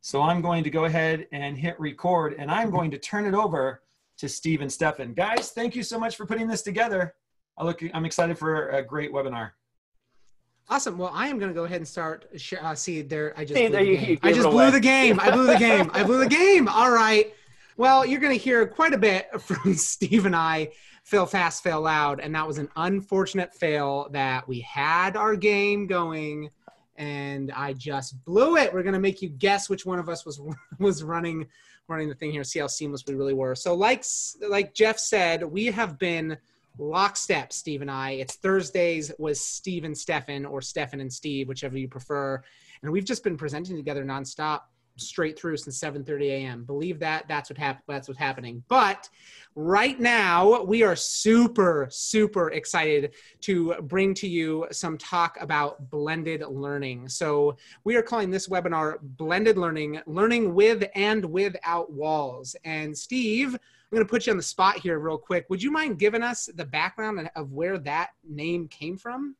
So I'm going to go ahead and hit record and I'm going to turn it over to Steve and Stefan. Guys, thank you so much for putting this together. I look, I'm excited for a great webinar. Awesome. Well, I am going to go ahead and start. Uh, see, there. I just Hey, blew, there the, you- game. you I just blew the game. I blew the game. I blew the game. All right. Well, you're going to hear quite a bit from Steve and I. Fail fast, fail loud, and that was an unfortunate fail that we had our game going, and I just blew it. We're going to make you guess which one of us was was running running the thing here. See how seamless we really were. So, like like Jeff said, we have been lockstep, Steve and I. It's Thursdays with Steve and Stefan, or Stefan and Steve, whichever you prefer. And we've just been presenting together nonstop, straight through since 7:30 a.m. Believe that? That's what happened. That's what's happening. But right now, we are super, super excited to bring to you some talk about blended learning. So we are calling this webinar "Blended Learning: Learning with and Without Walls." And Steve. I'm going to put you on the spot here real quick. Would you mind giving us the background of where that name came from?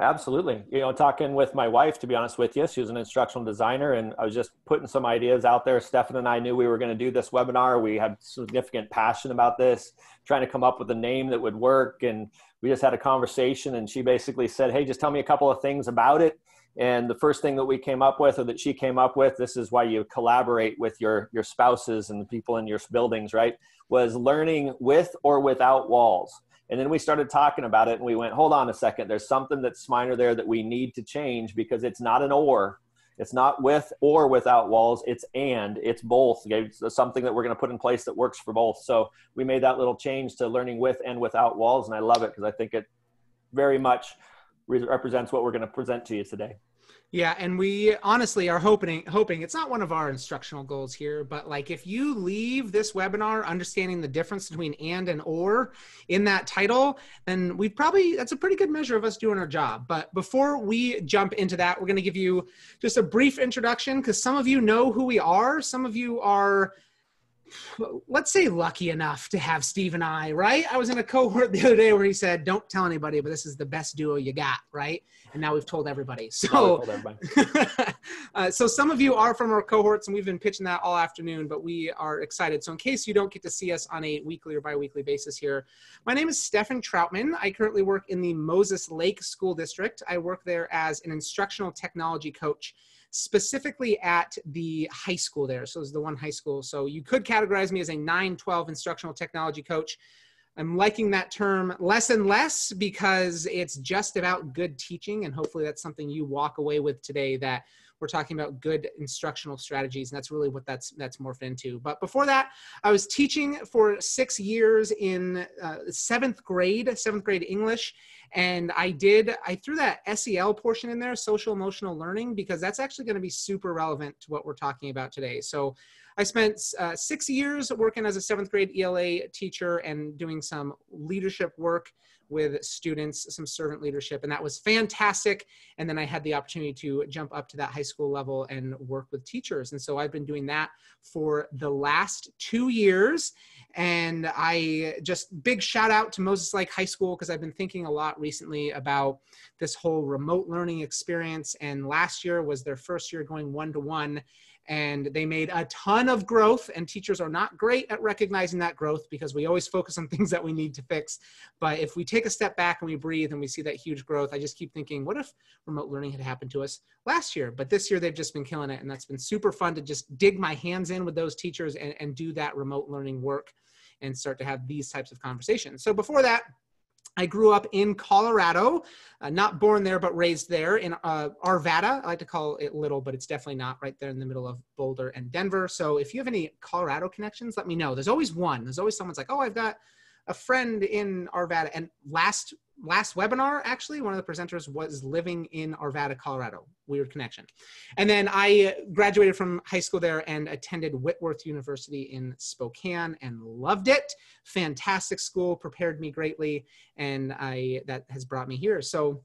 Absolutely. You know, talking with my wife, to be honest with you, she was an instructional designer, and I was just putting some ideas out there. Stefan and I knew we were going to do this webinar. We had significant passion about this, trying to come up with a name that would work. And we just had a conversation, and she basically said, Hey, just tell me a couple of things about it. And the first thing that we came up with, or that she came up with, this is why you collaborate with your, your spouses and the people in your buildings, right? Was learning with or without walls. And then we started talking about it and we went, hold on a second, there's something that's minor there that we need to change because it's not an or. It's not with or without walls, it's and, it's both. It's something that we're going to put in place that works for both. So we made that little change to learning with and without walls. And I love it because I think it very much re- represents what we're going to present to you today. Yeah, and we honestly are hoping hoping it's not one of our instructional goals here, but like if you leave this webinar understanding the difference between and and or in that title, then we probably that's a pretty good measure of us doing our job. But before we jump into that, we're going to give you just a brief introduction because some of you know who we are, some of you are let's say lucky enough to have Steve and I, right? I was in a cohort the other day where he said, "Don't tell anybody, but this is the best duo you got," right? And now we've told everybody. So, Told everybody. uh, so some of you are from our cohorts, and we've been pitching that all afternoon. But we are excited. So, in case you don't get to see us on a weekly or biweekly basis here, my name is Stefan Troutman. I currently work in the Moses Lake School District. I work there as an instructional technology coach specifically at the high school there. So it's the one high school. So you could categorize me as a 912 instructional technology coach. I'm liking that term less and less because it's just about good teaching. And hopefully that's something you walk away with today that we're talking about good instructional strategies. And that's really what that's, that's morphed into. But before that, I was teaching for six years in uh, seventh grade, seventh grade English and i did i threw that sel portion in there social emotional learning because that's actually going to be super relevant to what we're talking about today so i spent uh, six years working as a seventh grade ela teacher and doing some leadership work with students some servant leadership and that was fantastic and then i had the opportunity to jump up to that high school level and work with teachers and so i've been doing that for the last two years and I just big shout out to Moses Lake High School because I've been thinking a lot recently about this whole remote learning experience. And last year was their first year going one to one. And they made a ton of growth, and teachers are not great at recognizing that growth because we always focus on things that we need to fix. But if we take a step back and we breathe and we see that huge growth, I just keep thinking, what if remote learning had happened to us last year? But this year they've just been killing it, and that's been super fun to just dig my hands in with those teachers and, and do that remote learning work and start to have these types of conversations. So before that, I grew up in Colorado, uh, not born there, but raised there in uh, Arvada. I like to call it little, but it's definitely not right there in the middle of Boulder and Denver. So if you have any Colorado connections, let me know. There's always one. There's always someone's like, oh, I've got a friend in Arvada. And last last webinar, actually, one of the presenters was living in Arvada, Colorado. Weird connection. And then I graduated from high school there and attended Whitworth University in Spokane and loved it. Fantastic school, prepared me greatly, and I that has brought me here. So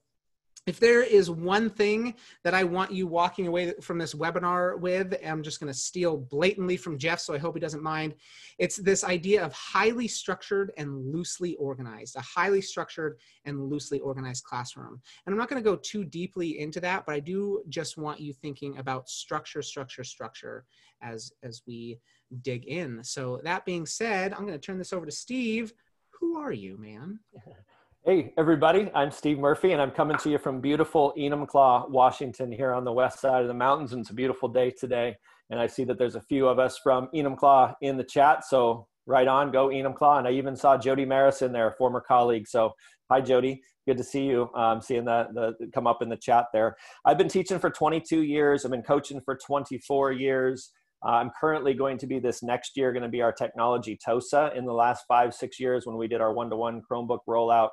if there is one thing that I want you walking away from this webinar with, I'm just going to steal blatantly from Jeff, so I hope he doesn't mind. It's this idea of highly structured and loosely organized, a highly structured and loosely organized classroom. And I'm not going to go too deeply into that, but I do just want you thinking about structure, structure, structure as, as we dig in. So that being said, I'm going to turn this over to Steve. Who are you, man? Hey, everybody. I'm Steve Murphy, and I'm coming to you from beautiful Enumclaw, Washington, here on the west side of the mountains. And it's a beautiful day today. And I see that there's a few of us from Enumclaw in the chat. So, right on, go Enumclaw. And I even saw Jody Maris in there, former colleague. So, hi, Jody. Good to see you. Um, seeing that the come up in the chat there. I've been teaching for 22 years. I've been coaching for 24 years. Uh, I'm currently going to be this next year going to be our technology TOSA. In the last five, six years, when we did our one-to-one Chromebook rollout,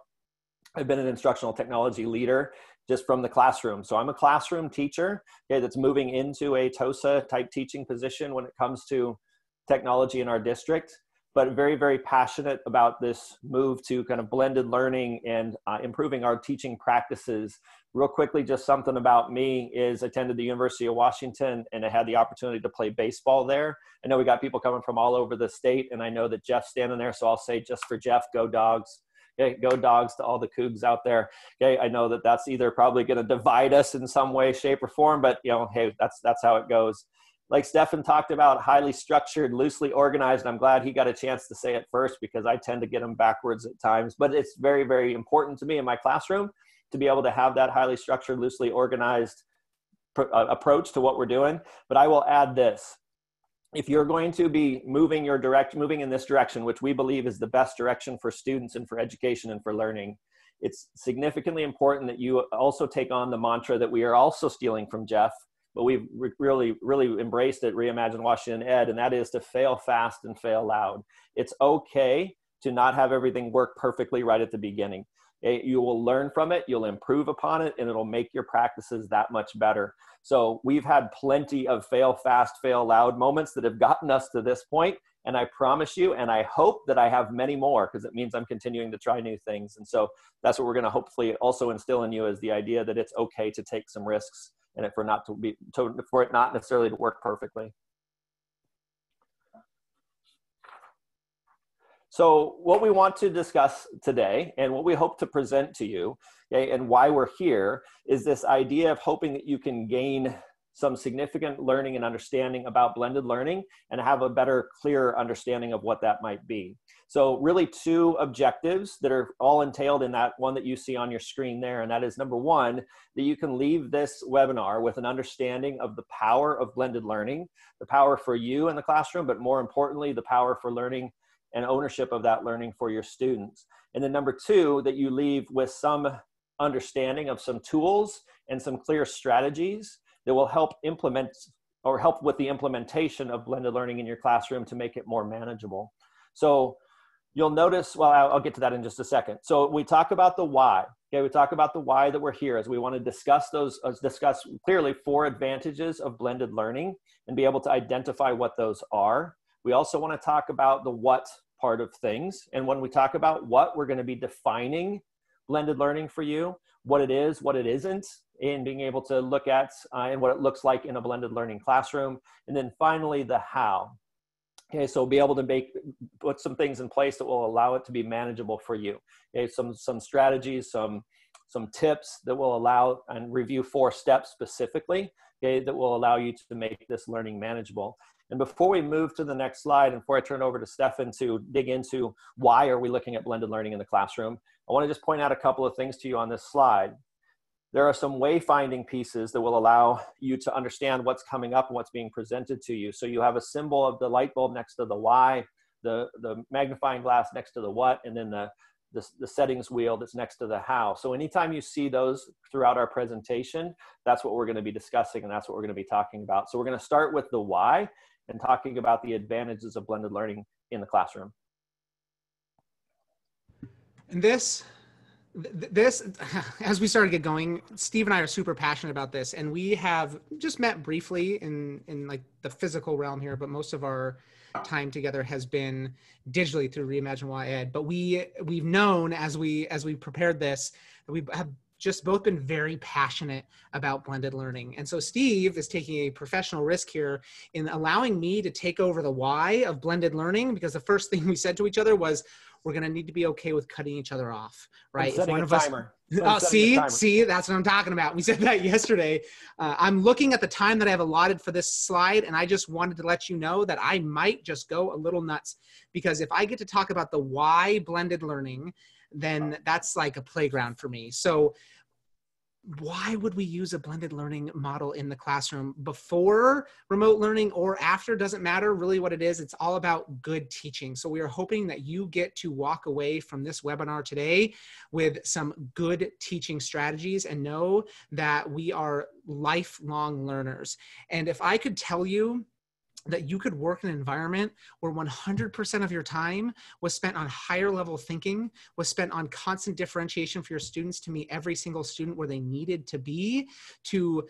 I've been an instructional technology leader just from the classroom. So I'm a classroom teacher okay, that's moving into a TOSA type teaching position when it comes to technology in our district, but very, very passionate about this move to kind of blended learning and uh, improving our teaching practices. Real quickly, just something about me is attended the University of Washington and I had the opportunity to play baseball there. I know we got people coming from all over the state and I know that Jeff's standing there. So I'll say just for Jeff, go dogs. Okay, go dogs to all the Cougs out there. Okay, I know that that's either probably going to divide us in some way, shape, or form, but you know, hey, that's that's how it goes. Like Stefan talked about, highly structured, loosely organized. I'm glad he got a chance to say it first because I tend to get them backwards at times. But it's very, very important to me in my classroom to be able to have that highly structured, loosely organized uh, approach to what we're doing. But I will add this if you're going to be moving your direct moving in this direction which we believe is the best direction for students and for education and for learning it's significantly important that you also take on the mantra that we are also stealing from jeff but we've re- really really embraced it reimagine washington ed and that is to fail fast and fail loud. It's okay to not have everything work perfectly right at the beginning Eh, you will learn from it you'll improve upon it and it'll make your practices that much better. So we've had plenty of fail fast fail loud moments that have gotten us to this point and i promise you and i hope that i have many more because it means i'm continuing to try new things. And so that's what we're going to hopefully also instill in you is the idea that it's okay to take some risks and for not to be to, for it not necessarily to work perfectly So, what we want to discuss today and what we hope to present to you, okay, and why we're here, is this idea of hoping that you can gain some significant learning and understanding about blended learning and have a better, clearer understanding of what that might be. So, really, two objectives that are all entailed in that one that you see on your screen there. And that is number one, that you can leave this webinar with an understanding of the power of blended learning, the power for you in the classroom, but more importantly, the power for learning and ownership of that learning for your students. And then number two, that you leave with some understanding of some tools and some clear strategies that will help implement or help with the implementation of blended learning in your classroom to make it more manageable. So you'll notice, well, I'll, get to that in just a second. So we talk about the why. Okay, we talk about the why that we're here as we want to discuss those, uh, discuss clearly four advantages of blended learning and be able to identify what those are. We also want to talk about the what part of things. And when we talk about what, we're going to be defining blended learning for you, what it is, what it isn't, and being able to look at uh, and what it looks like in a blended learning classroom. And then finally, the how. Okay, so be able to make put some things in place that will allow it to be manageable for you. Okay, some some strategies, some some tips that will allow and review four steps specifically. Okay, that will allow you to make this learning manageable. And before we move to the next slide, and before I turn over to Stefan to dig into why are we looking at blended learning in the classroom, I want to just point out a couple of things to you on this slide. There are some wayfinding pieces that will allow you to understand what's coming up and what's being presented to you. So you have a symbol of the light bulb next to the why, the, the magnifying glass next to the what, and then the, the, the, settings wheel that's next to the how. So anytime you see those throughout our presentation, that's what we're going to be discussing and that's what we're going to be talking about. So we're to start with the why and talking about the advantages of blended learning in the classroom. And this, this, as we started to get going, Steve and I are super passionate about this, and we have just met briefly in in like the physical realm here, but most of our time together has been digitally through Reimagine WA Ed. But we we've known as we as we prepared this we have just both been very passionate about blended learning. And so Steve is taking a professional risk here in allowing me to take over the why of blended learning because the first thing we said to each other was we're going to need to be okay with cutting each other off, right? If one of us Oh, see, see, that's what I'm talking about. We said that yesterday. Uh, I'm looking at the time that I have allotted for this slide, and I just wanted to let you know that I might just go a little nuts because if I get to talk about the why blended learning, then that's like a playground for me. So why would we use a blended learning model in the classroom before remote learning or after? Doesn't matter really what it is. It's all about good teaching. So we are hoping that you get to walk away from this webinar today with some good teaching strategies and know that we are lifelong learners. And if i could tell you that you could work in an environment where 100% of your time was spent on higher level thinking, was spent on constant differentiation for your students to meet every single student where they needed to be, to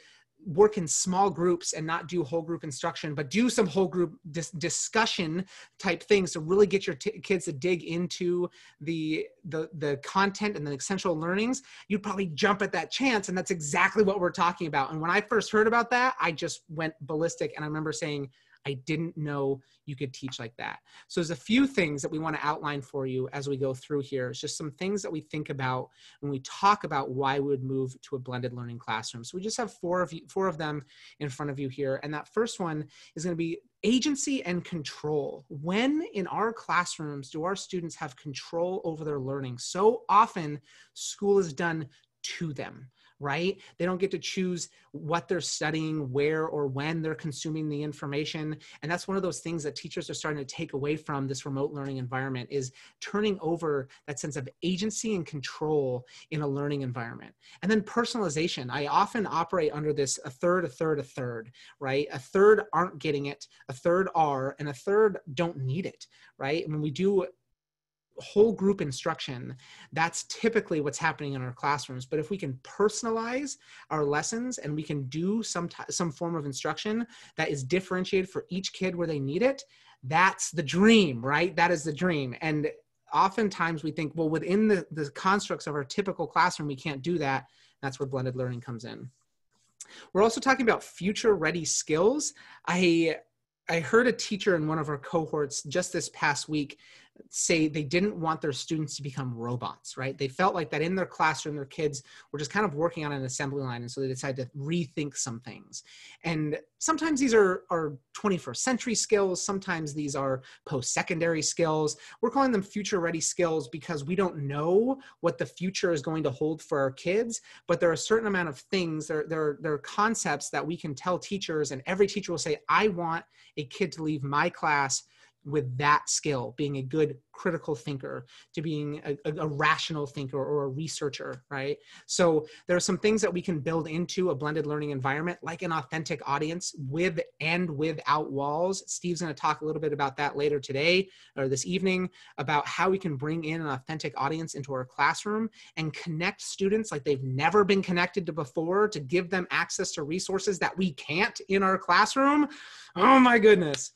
work in small groups and not do whole group instruction, but do some whole group dis- discussion type things to really get your t- kids to dig into the, the, the content and the essential learnings, you'd probably jump at that chance. And that's exactly what we're talking about. And when I first heard about that, I just went ballistic. And I remember saying, I didn't know you could teach like that. So there's a few things that we want to outline for you as we go through here. It's just some things that we think about when we talk about why we would move to a blended learning classroom. So we just have four of you, four of them in front of you here. And that first one is going to be agency and control. When in our classrooms do our students have control over their learning? So often school is done to them right? They don't get to choose what they're studying, where or when they're consuming the information. And that's one of those things that teachers are starting to take away from this remote learning environment is turning over that sense of agency and control in a learning environment. And then personalization. I often operate under this a third, a third, a third, right? A third aren't getting it, a third are, and a third don't need it, right? And when we do whole group instruction, that's typically what's happening in our classrooms. But if we can personalize our lessons and we can do some, t- some form of instruction that is differentiated for each kid where they need it, that's the dream, right? That is the dream. And oftentimes we think, well, within the, the constructs of our typical classroom, we can't do that. That's where blended learning comes in. We're also talking about future ready skills. I I heard a teacher in one of our cohorts just this past week say they didn't want their students to become robots, right? They felt like that in their classroom, their kids were just kind of working on an assembly line. And so they decided to rethink some things. And sometimes these are, are 21st century skills. Sometimes these are post-secondary skills. We're calling them future ready skills because we don't know what the future is going to hold for our kids, but there are a certain amount of things, there, there, there are concepts that we can tell teachers and every teacher will say, I want a kid to leave my class with that skill, being a good critical thinker, to being a, a, a, rational thinker or a researcher, right? So there are some things that we can build into a blended learning environment, like an authentic audience with and without walls. Steve's going to talk a little bit about that later today or this evening about how we can bring in an authentic audience into our classroom and connect students like they've never been connected to before to give them access to resources that we can't in our classroom. Oh my goodness.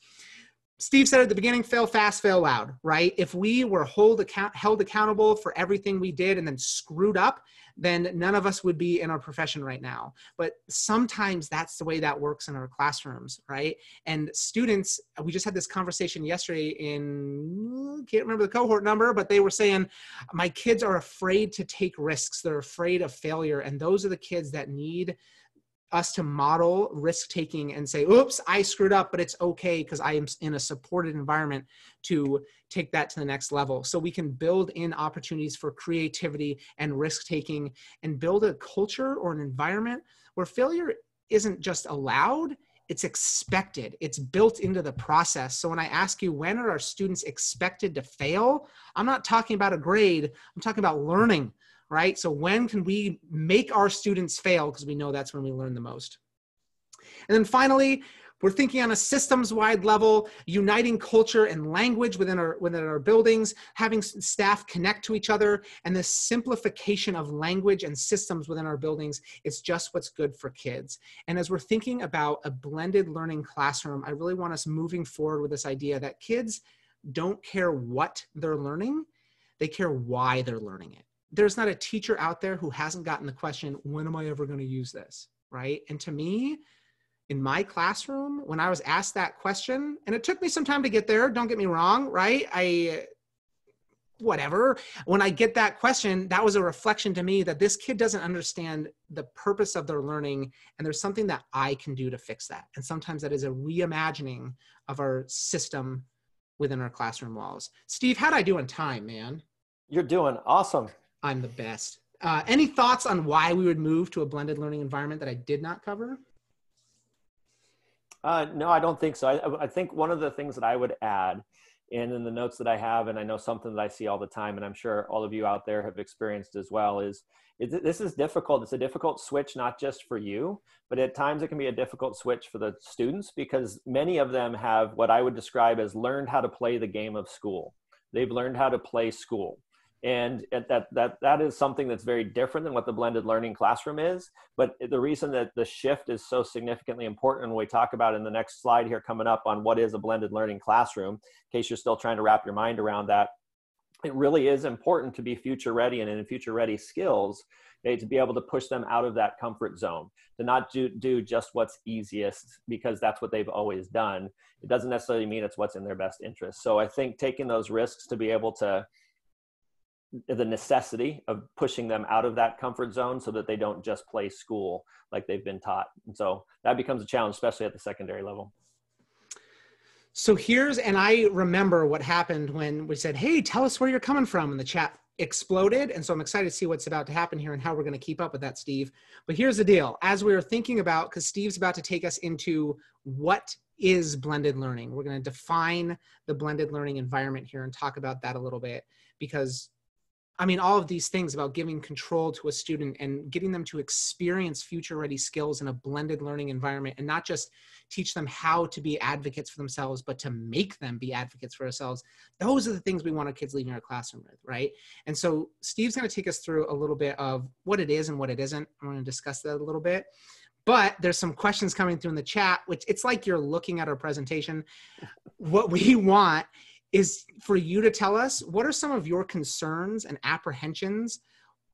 Steve said at the beginning, fail fast, fail loud, right? If we were hold account, held accountable for everything we did and then screwed up, then none of us would be in our profession right now. But sometimes that's the way that works in our classrooms, right? And students, we just had this conversation yesterday in, can't remember the cohort number, but they were saying, my kids are afraid to take risks. They're afraid of failure. And those are the kids that need us to model risk taking and say, oops, I screwed up, but it's okay because I am in a supported environment to take that to the next level. So we can build in opportunities for creativity and risk taking and build a culture or an environment where failure isn't just allowed, it's expected. It's built into the process. So when I ask you, when are our students expected to fail? I'm not talking about a grade, I'm talking about learning right? So when can we make our students fail? Because we know that's when we learn the most. And then finally, we're thinking on a systems wide level, uniting culture and language within our, within our buildings, having staff connect to each other, and the simplification of language and systems within our buildings is just what's good for kids. And as we're thinking about a blended learning classroom, I really want us moving forward with this idea that kids don't care what they're learning, they care why they're learning it there's not a teacher out there who hasn't gotten the question, when am I ever going to use this? Right. And to me, in my classroom, when I was asked that question, and it took me some time to get there, don't get me wrong, right? I, whatever. When I get that question, that was a reflection to me that this kid doesn't understand the purpose of their learning, and there's something that I can do to fix that. And sometimes that is a reimagining of our system within our classroom walls. Steve, how'd I do in time, man? You're doing awesome. I'm the best. Uh, any thoughts on why we would move to a blended learning environment that I did not cover? Uh, no, I don't think so. I, I, think one of the things that I would add, and in the notes that I have, and I know something that I see all the time, and I'm sure all of you out there have experienced as well, is, is this is difficult. It's a difficult switch, not just for you, but at times it can be a difficult switch for the students because many of them have what I would describe as learned how to play the game of school. They've learned how to play school and that that that is something that's very different than what the blended learning classroom is. But the reason that the shift is so significantly important and we talk about in the next slide here coming up on what is a blended learning classroom in case you're still trying to wrap your mind around that it really is important to be future ready and in future ready skills okay, to be able to push them out of that comfort zone to not do, do just what's easiest because that's what they've always done. It doesn't necessarily mean it's what's in their best interest. So i think taking those risks to be able to the necessity of pushing them out of that comfort zone so that they don't just play school like they've been taught. And so that becomes a challenge, especially at the secondary level. So here's, and I remember what happened when we said, Hey, tell us where you're coming from. And the chat exploded. And so I'm excited to see what's about to happen here and how we're going to keep up with that, Steve. But here's the deal as we were thinking about, because Steve's about to take us into what is blended learning, we're going to define the blended learning environment here and talk about that a little bit because I mean, all of these things about giving control to a student and getting them to experience future ready skills in a blended learning environment and not just teach them how to be advocates for themselves, but to make them be advocates for ourselves. Those are the things we want our kids leaving our classroom with, right? And so Steve's going to take us through a little bit of what it is and what it isn't. I'm going to discuss that a little bit. But there's some questions coming through in the chat, which it's like you're looking at our presentation. What we want is for you to tell us what are some of your concerns and apprehensions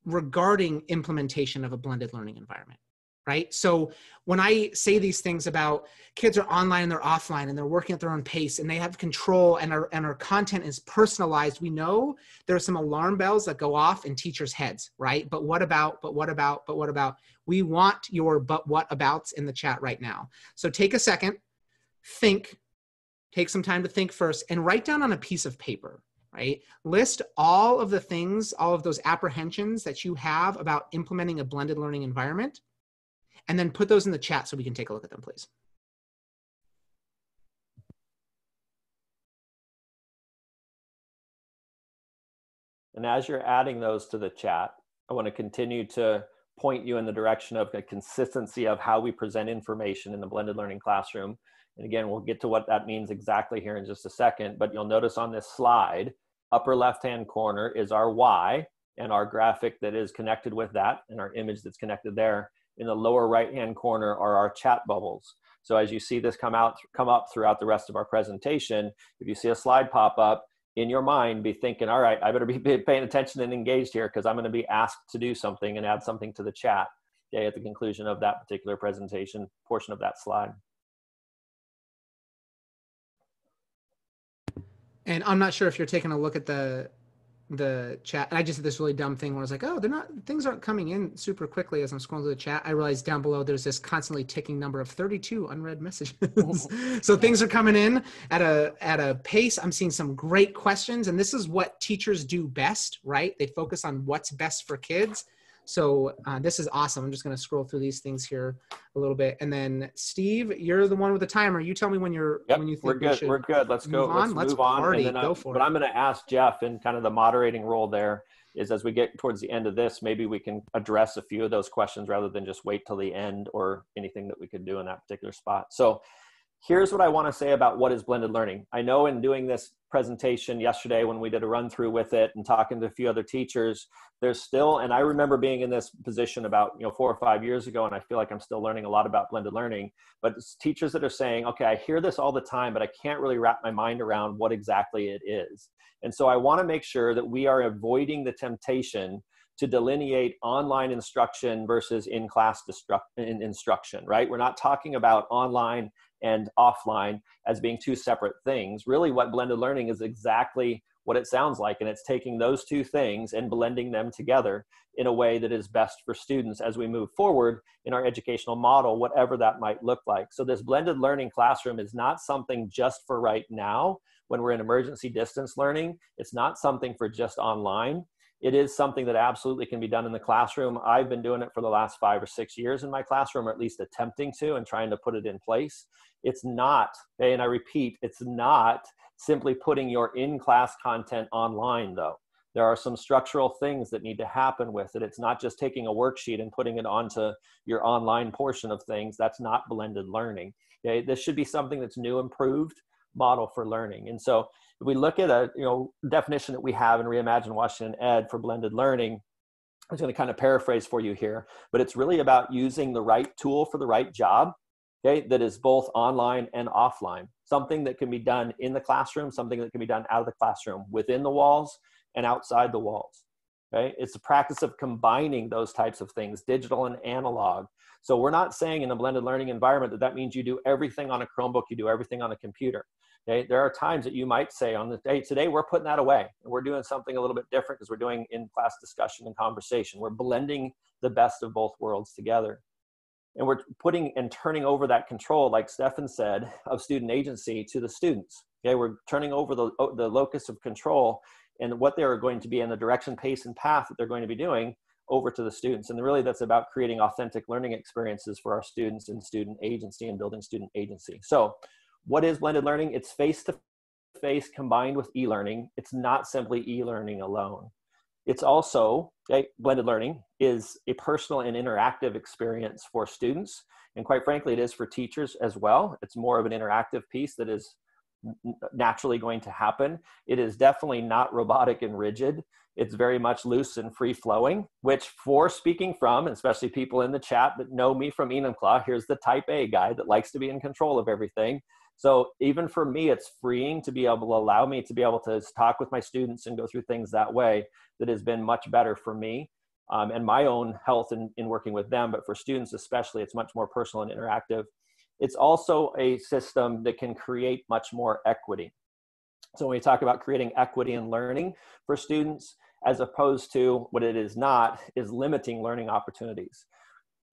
regarding implementation of a blended learning environment right? So when i say these things about kids are online and they're offline and they're working at their own pace and they have control and our and our content is personalized we know there are some alarm bells that go off in teachers heads right? But what about but what about but what about? We want your but what abouts in the chat right now. So take a second. Think take some time to think first and write down on a piece of paper right? List all of the things all of those apprehensions that you have about implementing a blended learning environment and then put those in the chat so we can take a look at them please. And as you're adding those to the chat i want to continue to point you in the direction of the consistency of how we present information in the blended learning classroom and again, we'll get to what that means exactly here in just a second, but you'll notice on this slide, upper left-hand corner is our Y and our graphic that is connected with that and our image that's connected there. In the lower right-hand corner are our chat bubbles. So as you see this come out, come up throughout the rest of our presentation, if you see a slide pop up, in your mind be thinking, all right, I better be paying attention and engaged here because I'm going to be asked to do something and add something to the chat okay, at the conclusion of that particular presentation portion of that slide. And I'm not sure if you're taking a look at the the chat. And I just did this really dumb thing where I was like, oh, they're not things aren't coming in super quickly as I'm scrolling through the chat. I realized down below there's this constantly ticking number of 32 unread messages. so things are coming in at a at a pace. I'm seeing some great questions. And this is what teachers do best, right? They focus on what's best for kids so uh, this is awesome. I'm just going to scroll through these things here a little bit, and then Steve, you're the one with the timer. You tell me when you're yep, when you think we're good. We are good. Let's go. On. Let's, Let's move on. Party. Then, uh, go for but it. I'm going to ask Jeff in kind of the moderating role there. Is as we get towards the end of this, maybe we can address a few of those questions rather than just wait till the end or anything that we could do in that particular spot. So here's what I want to say about what is blended learning. I know in doing this presentation yesterday when we did a run through with it and talking to a few other teachers, there's still, and I remember being in this position about, you know, four or five years ago, and I feel like I'm still learning a lot about blended learning, but it's teachers that are saying, okay, I hear this all the time, but I can't really wrap my mind around what exactly it is. And so I want to make sure that we are avoiding the temptation to delineate online instruction versus in-class in instruction, right? We're not talking about online and offline as being two separate things. Really, what blended learning is exactly what it sounds like, and it's taking those two things and blending them together in a way that is best for students as we move forward in our educational model, whatever that might look like. So, this blended learning classroom is not something just for right now when we're in emergency distance learning. It's not something for just online. It is something that absolutely can be done in the classroom. I've been doing it for the last five or six years in my classroom, or at least attempting to and trying to put it in place. It's not, and I repeat, it's not simply putting your in class content online, though. There are some structural things that need to happen with it. It's not just taking a worksheet and putting it onto your online portion of things. That's not blended learning. Okay? This should be something that's new, improved model for learning. And so if we look at a you know definition that we have in Reimagine Washington Ed for blended learning, I'm just going to kind of paraphrase for you here, but it's really about using the right tool for the right job okay, that is both online and offline. Something that can be done in the classroom, something that can be done out of the classroom, within the walls and outside the walls. Okay, it's the practice of combining those types of things, digital and analog. So we're not saying in a blended learning environment that that means you do everything on a Chromebook, you do everything on a computer. Okay, there are times that you might say on the day today we're putting that away. And we're doing something a little bit different because we're doing in-class discussion and conversation. We're blending the best of both worlds together. And we're putting and turning over that control like stefan said of student agency to the students. Okay we're turning over the, the locus of control and what they're going to be in the direction pace and path that they're going to be doing over to the students. And really that's about creating authentic learning experiences for our students and student agency and building student agency. So what is blended learning it's face to face combined with e-learning it's not simply e-learning alone it's also okay, blended learning is a personal and interactive experience for students. And quite frankly, it is for teachers as well. It's more of an interactive piece that is naturally going to happen. It is definitely not robotic and rigid. It's very much loose and free flowing, which for speaking from, especially people in the chat that know me from Enumclaw, here's the type A guy that likes to be in control of everything. So even for me, it's freeing to be able to allow me to be able to talk with my students and go through things that way that has been much better for me um, and my own health in, in working with them. But for students especially, it's much more personal and interactive. It's also a system that can create much more equity. So when we talk about creating equity in learning for students, as opposed to what it is not, is limiting learning opportunities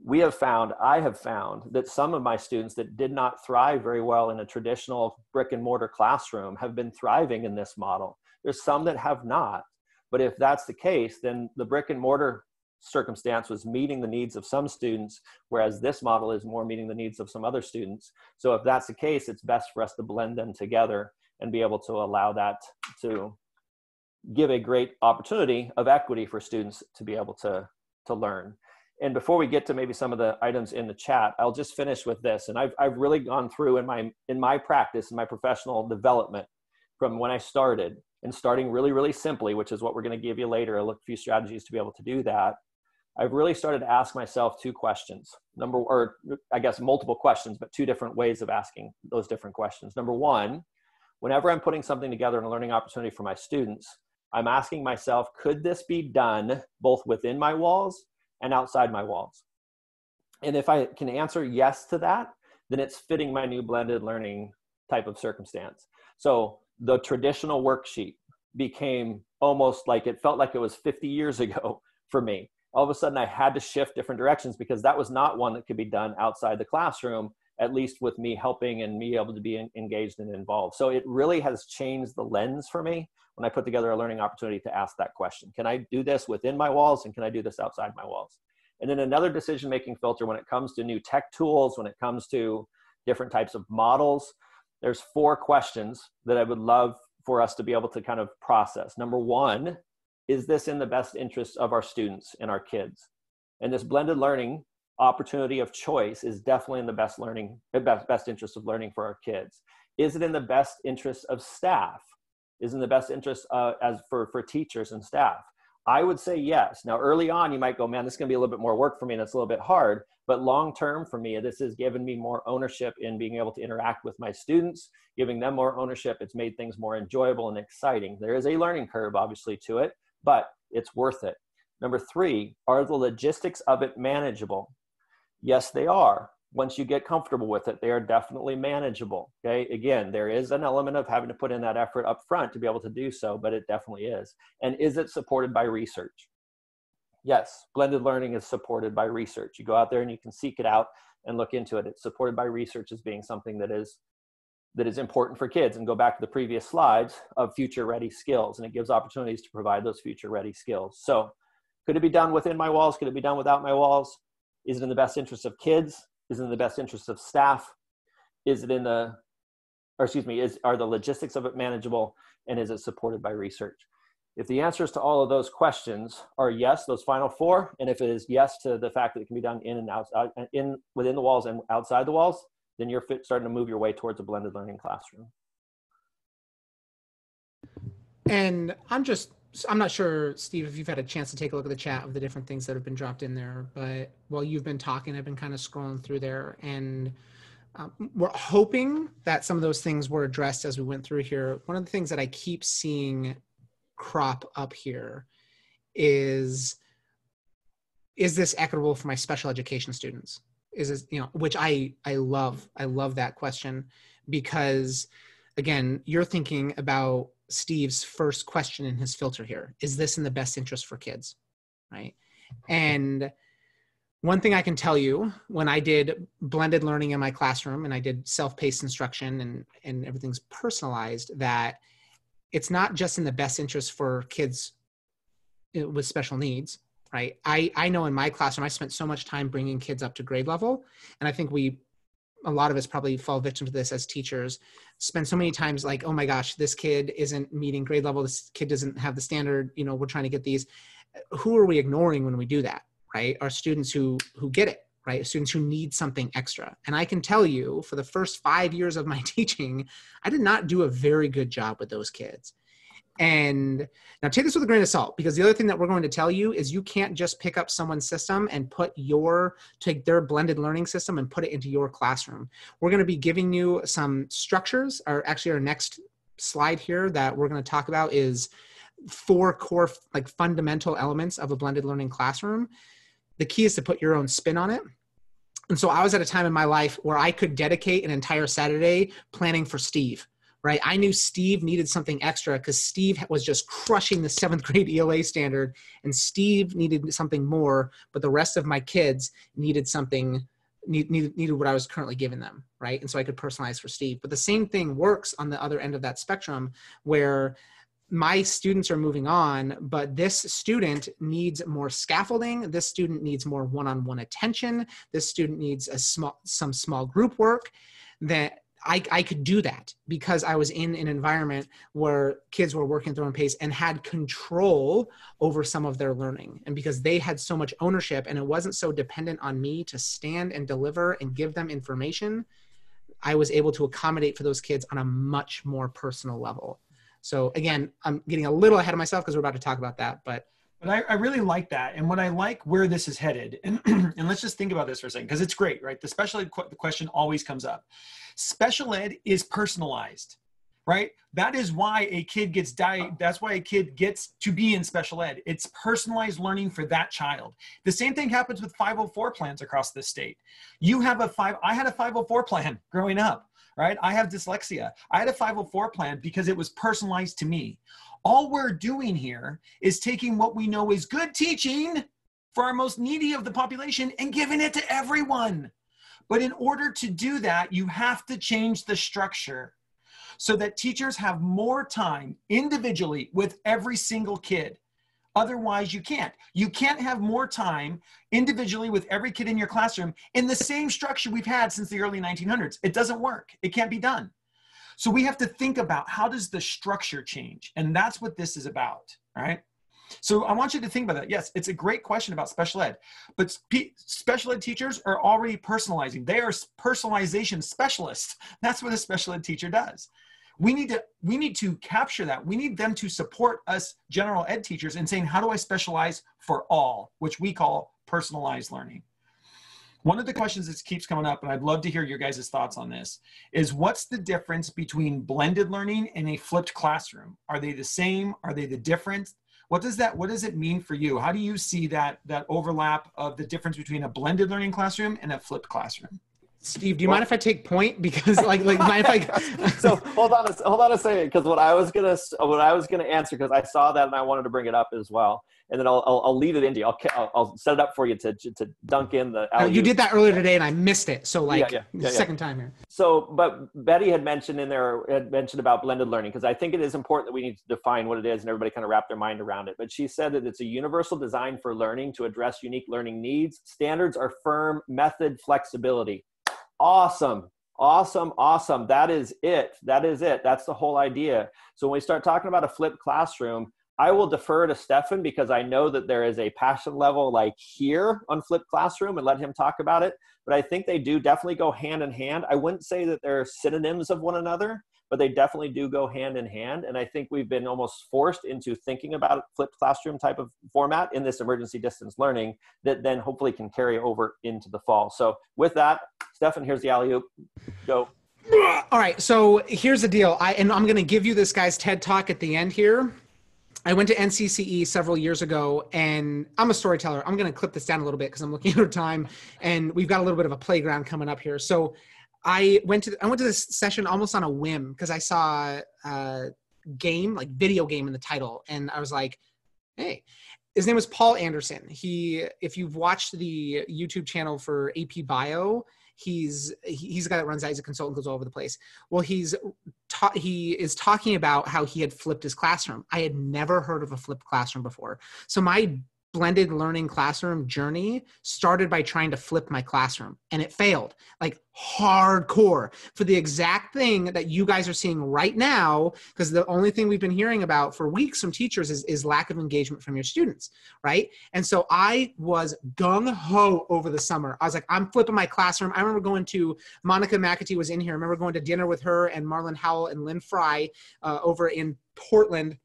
we have found, I have found, that some of my students that did not thrive very well in a traditional brick and mortar classroom have been thriving in this model. There's some that have not. But if that's the case, then the brick and mortar circumstance was meeting the needs of some students, whereas this model is more meeting the needs of some other students. So if that's the case, it's best for us to blend them together and be able to allow that to give a great opportunity of equity for students to be able to, to learn and before we get to maybe some of the items in the chat i'll just finish with this. And i've, I've really gone through in my in my practice in my professional development from when i started and starting really really simply which is what we're going to give you later a few strategies to be able to do that. I've really started to ask myself two questions. Number or i guess multiple questions but two different ways of asking those different questions. Number one whenever i'm putting something together in a learning opportunity for my students i'm asking myself could this be done both within my walls and outside my walls. And if I can answer yes to that, then it's fitting my new blended learning type of circumstance. So the traditional worksheet became almost like it felt like it was 50 years ago for me. All of a sudden, I had to shift different directions because that was not one that could be done outside the classroom, at least with me helping and me able to be engaged and involved. So it really has changed the lens for me when I put together a learning opportunity to ask that question. Can I do this within my walls and can I do this outside my walls? And then another decision making filter when it comes to new tech tools, when it comes to different types of models, there's four questions that I would love for us to be able to kind of process. Number one, is this in the best interest of our students and our kids? And this blended learning opportunity of choice is definitely in the best learning, best, best interest of learning for our kids. Is it in the best interest of staff? is in the best interest uh, as for, for teachers and staff? I would say yes. Now, early on, you might go, man, this is going to be a little bit more work for me and it's a little bit hard. But long term for me, this has given me more ownership in being able to interact with my students, giving them more ownership. It's made things more enjoyable and exciting. There is a learning curve, obviously, to it, but it's worth it. Number three, are the logistics of it manageable? Yes, they are. Once you get comfortable with it, they are definitely manageable. Okay. Again, there is an element of having to put in that effort up front to be able to do so, but it definitely is. And is it supported by research? Yes, blended learning is supported by research. You go out there and you can seek it out and look into it. It's supported by research as being something that is that is important for kids and go back to the previous slides of future ready skills and it gives opportunities to provide those future ready skills. So could it be done within my walls? Could it be done without my walls? Is it in the best interest of kids? Is it in the best interest of staff? Is it in the, or excuse me, is, are the logistics of it manageable and is it supported by research? If the answers to all of those questions are yes, those final four, and if it is yes to the fact that it can be done in and outside, in within the walls and outside the walls, then you're fit, starting to move your way towards a blended learning classroom. And I'm just, I'm not sure, Steve, if you've had a chance to take a look at the chat of the different things that have been dropped in there, but while you've been talking, I've been kind of scrolling through there and um, we're hoping that some of those things were addressed as we went through here. One of the things that I keep seeing crop up here is is this equitable for my special education students is this, you know which i i love i love that question because again you're thinking about steve's first question in his filter here. Is this in the best interest for kids? Right? And one thing i can tell you when i did blended learning in my classroom and i did self-paced instruction and and everything's personalized that it's not just in the best interest for kids uh, with special needs right? I i know in my classroom i spent so much time bringing kids up to grade level and i think we a lot of us probably fall victim to this as teachers spend so many times like oh my gosh this kid isn't meeting grade level. This kid doesn't have the standard. You know we're trying to get these. Who are we ignoring when we do that right? Our students who who get it right? Students who need something extra. And i can tell you for the first five years of my teaching i did not do a very good job with those kids and now take this with a grain of salt because the other thing that we're going to tell you is you can't just pick up someone's system and put your take their blended learning system and put it into your classroom. We're going to be giving you some structures or actually our next slide here that we're going to talk about is four core like fundamental elements of a blended learning classroom. The key is to put your own spin on it. And so I was at a time in my life where I could dedicate an entire Saturday planning for Steve right? I knew Steve needed something extra because Steve was just crushing the seventh grade ELA standard, and Steve needed something more, but the rest of my kids needed something. needed, needed what I was currently giving them, right? And so I could personalize for Steve. But the same thing works on the other end of that spectrum where my students are moving on, but this student needs more scaffolding. This student needs more one-on-one attention. This student needs a small, some small group work that I, I could do that because I was in an environment where kids were working at their own pace and had control over some of their learning. And because they had so much ownership and it wasn't so dependent on me to stand and deliver and give them information, I was able to accommodate for those kids on a much more personal level. So again, I'm getting a little ahead of myself because we're about to talk about that, but but I, I, really like that. And what I like where this is headed, and, and let's just think about this for a second, because it's great, right? The special ed qu- the question always comes up. Special ed is personalized, right? That is why a kid gets di- that's why a kid gets to be in special ed. It's personalized learning for that child. The same thing happens with 504 plans across the state. You have a five, I had a 504 plan growing up, right? I have dyslexia. I had a 504 plan because it was personalized to me. All we're doing here is taking what we know is good teaching for our most needy of the population and giving it to everyone. But in order to do that, you have to change the structure so that teachers have more time individually with every single kid. Otherwise, you can't. You can't have more time individually with every kid in your classroom in the same structure we've had since the early 1900s. It doesn't work. It can't be done. So we have to think about how does the structure change? And that's what this is about, right? So I want you to think about that. Yes, it's a great question about special ed, but special ed teachers are already personalizing. They are personalization specialists. That's what a special ed teacher does. We need to we need to capture that. We need them to support us general ed teachers in saying, how do I specialize for all, which we call personalized learning. One of the questions that keeps coming up, and I'd love to hear your guys' thoughts on this, is what's the difference between blended learning and a flipped classroom? Are they the same? Are they the different? what does that what does it mean for you how do you see that that overlap of the difference between a blended learning classroom and a flipped classroom Steve, do you well, mind if I take point? Because like, like, mind if I? so hold on, a, hold on a second, because what I was gonna, what I was gonna answer, because I saw that and I wanted to bring it up as well, and then I'll, I'll, I'll leave it into you. I'll, I'll, set it up for you to, to dunk in the. You did that earlier today, and I missed it. So like, yeah, yeah, yeah, second time here. So, but Betty had mentioned in there, had mentioned about blended learning, because I think it is important that we need to define what it is, and everybody kind of wrap their mind around it. But she said that it's a universal design for learning to address unique learning needs. Standards are firm, method flexibility awesome. Awesome. Awesome. That is it. That is it. That's the whole idea. So when we start talking about a flipped classroom i will defer to stefan because i know that there is a passion level like here on flipped classroom and let him talk about it. But i think they do definitely go hand in hand. I wouldn't say that they're synonyms of one another but they definitely do go hand in hand. And I think we've been almost forced into thinking about flipped classroom type of format in this emergency distance learning that then hopefully can carry over into the fall. So with that, Stefan, here's the alley oop. Go. All right. So here's the deal. I and I'm going to give you this guy's TED talk at the end here. I went to NCCE several years ago, and I'm a storyteller. I'm going to clip this down a little bit because I'm looking at our time, and we've got a little bit of a playground coming up here. So I went to I went to this session almost on a whim because I saw a game like video game in the title, and I was like, hey. His name was Paul Andersen. He, if you've watched the YouTube channel for AP Bio, he's he's a guy that runs that. He's a consultant, goes all over the place. Well, he's ta- he is talking about how he had flipped his classroom. I had never heard of a flipped classroom before. So my blended learning classroom journey started by trying to flip my classroom and it failed like hardcore. For the exact thing that you guys are seeing right now because the only thing we've been hearing about for weeks from teachers is, is lack of engagement from your students right? And so i was gung-ho over the summer. I was like i'm flipping my classroom. I remember going to monica mcatee was in here. I remember going to dinner with her and marlon howell and lynn fry uh, over in portland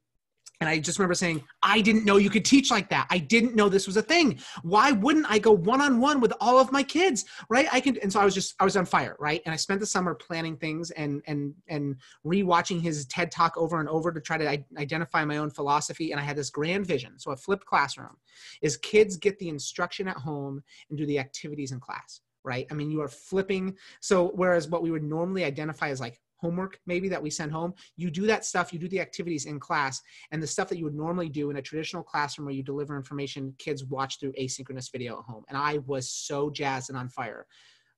and I just remember saying, I didn't know you could teach like that. I didn't know this was a thing. Why wouldn't I go one on one with all of my kids? Right. I can. And so I was just, I was on fire. Right. And I spent the summer planning things and, and, and rewatching his TED talk over and over to try to identify my own philosophy. And I had this grand vision. So a flipped classroom is kids get the instruction at home and do the activities in class. Right. I mean, you are flipping. So whereas what we would normally identify as like homework maybe that we send home you do that stuff you do the activities in class and the stuff that you would normally do in a traditional classroom where you deliver information kids watch through asynchronous video at home. And i was so jazzed and on fire.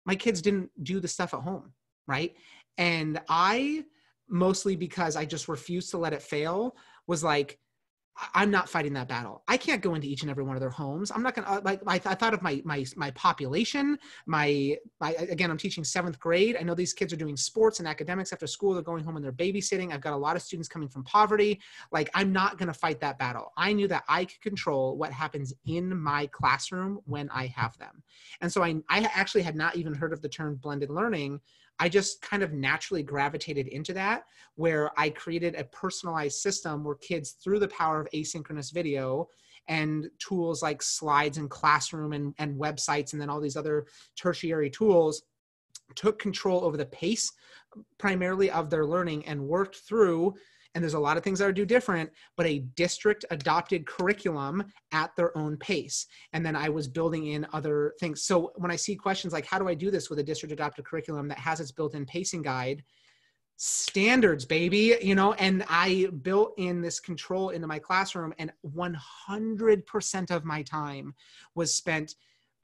My kids didn't do the stuff at home right? And i mostly because i just refused to let it fail was like I'm not fighting that battle. I can't go into each and every one of their homes. I'm not gonna uh, like. I, I, thought of my my my population. My, my again, I'm teaching seventh grade. I know these kids are doing sports and academics after school. They're going home and they're babysitting. I've got a lot of students coming from poverty. Like I'm not gonna fight that battle. I knew that I could control what happens in my classroom when I have them. And so I I actually had not even heard of the term blended learning I just kind of naturally gravitated into that, where I created a personalized system where kids, through the power of asynchronous video and tools like slides and classroom and, and websites, and then all these other tertiary tools, took control over the pace primarily of their learning and worked through and there's a lot of things that are do different but a district adopted curriculum at their own pace. And then i was building in other things. So when i see questions like how do i do this with a district adopted curriculum that has its built-in pacing guide? Standards baby you know and i built in this control into my classroom and 100% of my time was spent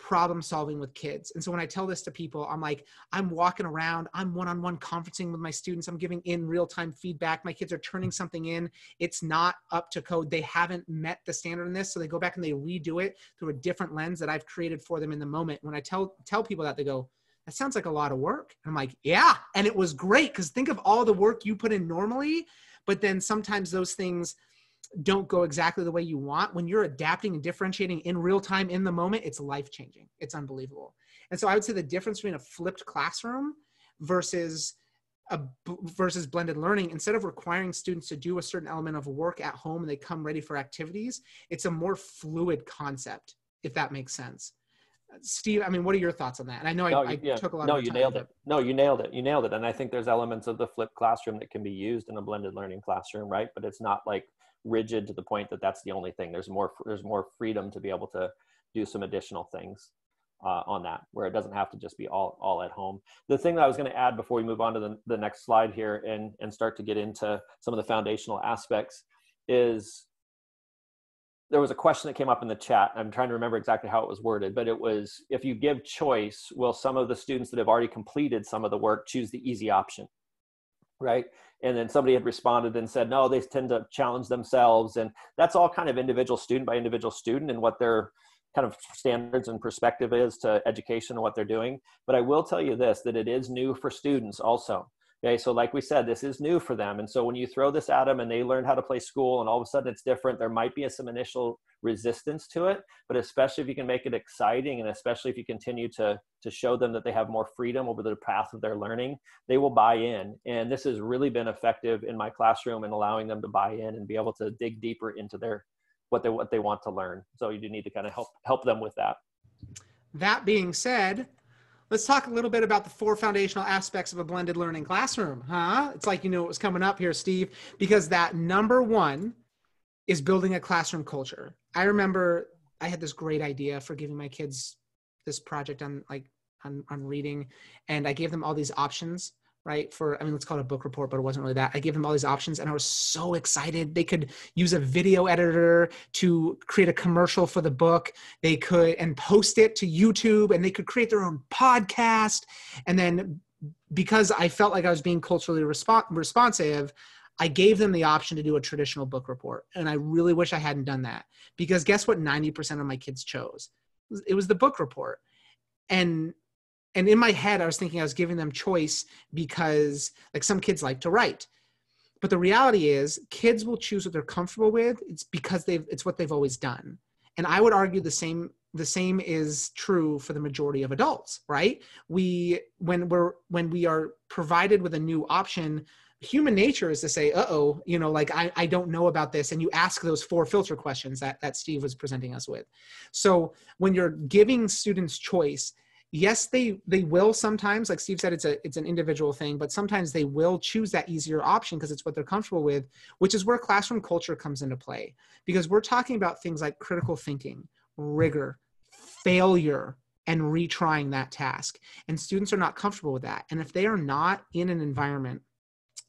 problem solving with kids. And so when I tell this to people, I'm like, I'm walking around, I'm one on one conferencing with my students, I'm giving in real time feedback. My kids are turning something in. It's not up to code. They haven't met the standard in this. So they go back and they redo it through a different lens that I've created for them in the moment. When I tell tell people that, they go, that sounds like a lot of work. And I'm like, yeah. And it was great because think of all the work you put in normally, but then sometimes those things don't go exactly the way you want, when you're adapting and differentiating in real time in the moment, it's life changing. It's unbelievable. And so I would say the difference between a flipped classroom versus a versus blended learning instead of requiring students to do a certain element of work at home and they come ready for activities it's a more fluid concept if that makes sense Steve, I mean, what are your thoughts on that? And I know No, I, I yeah. took a lot no, of you your nailed time, it. No, you nailed it. You nailed it. And I think there's elements of the flipped classroom that can be used in a blended learning classroom, right? But it's not like rigid to the point that that's the only thing. There's more. There's more freedom to be able to do some additional things uh, on that, where it doesn't have to just be all all at home. The thing that I was going to add before we move on to the, the next slide here and and start to get into some of the foundational aspects is there was a question that came up in the chat. I'm trying to remember exactly how it was worded, but it was if you give choice, will some of the students that have already completed some of the work choose the easy option? Right. And then somebody had responded and said, no, they tend to challenge themselves. And that's all kind of individual student by individual student and what their kind of standards and perspective is to education and what they're doing. But I will tell you this that it is new for students also. Okay, so like we said, this is new for them. And so when you throw this at them and they learn how to play school and all of a sudden it's different, there might be some initial resistance to it. But especially if you can make it exciting and especially if you continue to, to show them that they have more freedom over the path of their learning, they will buy in. And this has really been effective in my classroom and allowing them to buy in and be able to dig deeper into their what they what they want to learn. So you do need to kind of help help them with that. That being said, let's talk a little bit about the four foundational aspects of a blended learning classroom, huh? It's like you know it was coming up here, Steve, because that number one is building a classroom culture. I remember I had this great idea for giving my kids this project on like on, on reading, and I gave them all these options right for i mean let's call it a book report but it wasn't really that. I gave them all these options and i was so excited. They could use a video editor to create a commercial for the book. They could and post it to youtube and they could create their own podcast. And then because i felt like i was being culturally respon responsive i gave them the option to do a traditional book report and i really wish i hadn't done that because guess what 90% of my kids chose? It was the book report. And and in my head i was thinking i was giving them choice because like some kids like to write. But the reality is kids will choose what they're comfortable with. It's because they've it's what they've always done. And i would argue the same the same is true for the majority of adults right? We when we're when we are provided with a new option human nature is to say uh-oh you know like I, I don't know about this. And you ask those four filter questions that, that steve was presenting us with. So when you're giving students choice yes they they will sometimes like steve said it's a it's an individual thing but sometimes they will choose that easier option because it's what they're comfortable with which is where classroom culture comes into play. Because we're talking about things like critical thinking rigor failure and retrying that task. And students are not comfortable with that. And if they are not in an environment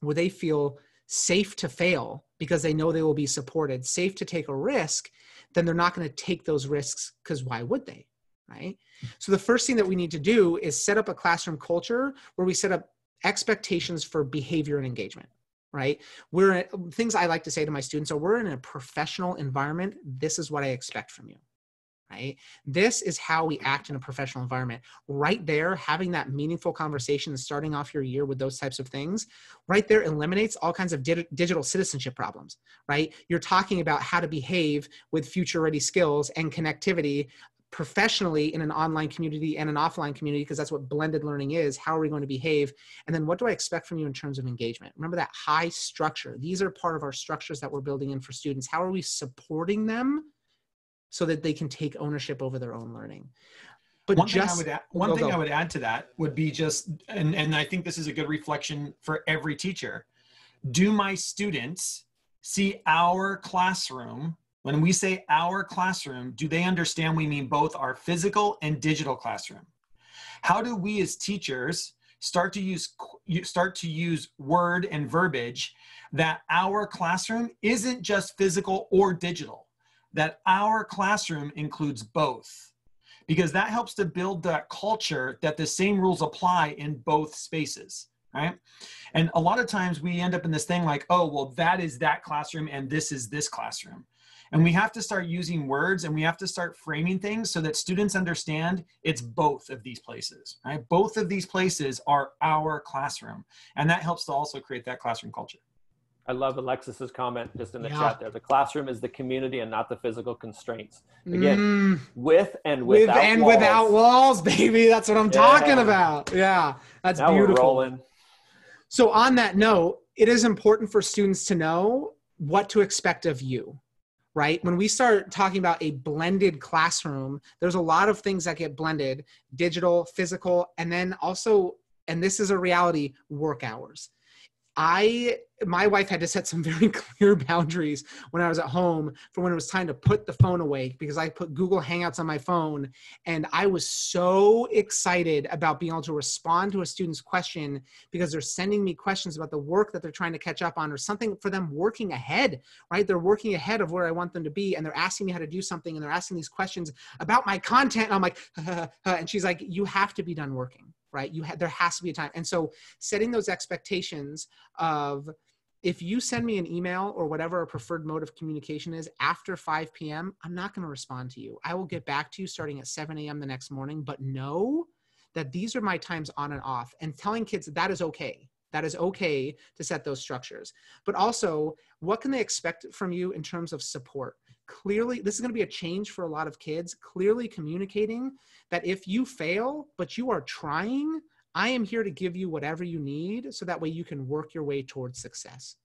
where they feel safe to fail because they know they will be supported safe to take a risk then they're not going to take those risks because why would they right? So the first thing that we need to do is set up a classroom culture where we set up expectations for behavior and engagement, right? We're things I like to say to my students are we're in a professional environment. This is what I expect from you. Right? This is how we act in a professional environment. Right there, having that meaningful conversation and starting off your year with those types of things, right there eliminates all kinds of di- digital citizenship problems, right? You're talking about how to behave with future ready skills and connectivity professionally in an online community and an offline community because that's what blended learning is how are we going to behave? And then what do i expect from you in terms of engagement? Remember that high structure. These are part of our structures that we're building in for students. How are we supporting them so that they can take ownership over their own learning? But one just thing I would add, oh, one go, thing go. I would add to that would be just and and I think this is a good reflection for every teacher. Do my students see our classroom when we say our classroom, do they understand we mean both our physical and digital classroom? How do we as teachers start to use start to use word and verbiage that our classroom isn't just physical or digital, that our classroom includes both? Because that helps to build that culture that the same rules apply in both spaces right? And a lot of times we end up in this thing like, oh, well, that is that classroom and this is this classroom. And we have to start using words and we have to start framing things so that students understand it's both of these places, right? Both of these places are our classroom. And that helps to also create that classroom culture. I love Alexis's comment just in the Yeah. chat there. The classroom is the community and not the physical constraints. Again, Mm, with and with without and walls. without walls baby that's what i'm talking about yeah that's Now beautiful we're rolling. So, on that note, it is important for students to know what to expect of you, right? When we start talking about a blended classroom, there's a lot of things that get blended digital, physical, and then also, and this is a reality, work hours. I my wife had to set some very clear boundaries when I was at home for when it was time to put the phone away because I put Google Hangouts on my phone and I was so excited about being able to respond to a student's question because they're sending me questions about the work that they're trying to catch up on or something for them working ahead, right? They're working ahead of where I want them to be and they're asking me how to do something and they're asking these questions about my content I'm like and she's like you have to be done working right? You ha- there has to be a time. And so setting those expectations of if you send me an email or whatever a preferred mode of communication is after 5 p.m i'm not going to respond to you. I will get back to you starting at 7 a.m the next morning but know that these are my times on and off and telling kids that, that is okay. That is okay to set those structures. But also what can they expect from you in terms of support clearly this is going to be a change for a lot of kids clearly communicating that if you fail but you are trying i am here to give you whatever you need so that way you can work your way towards success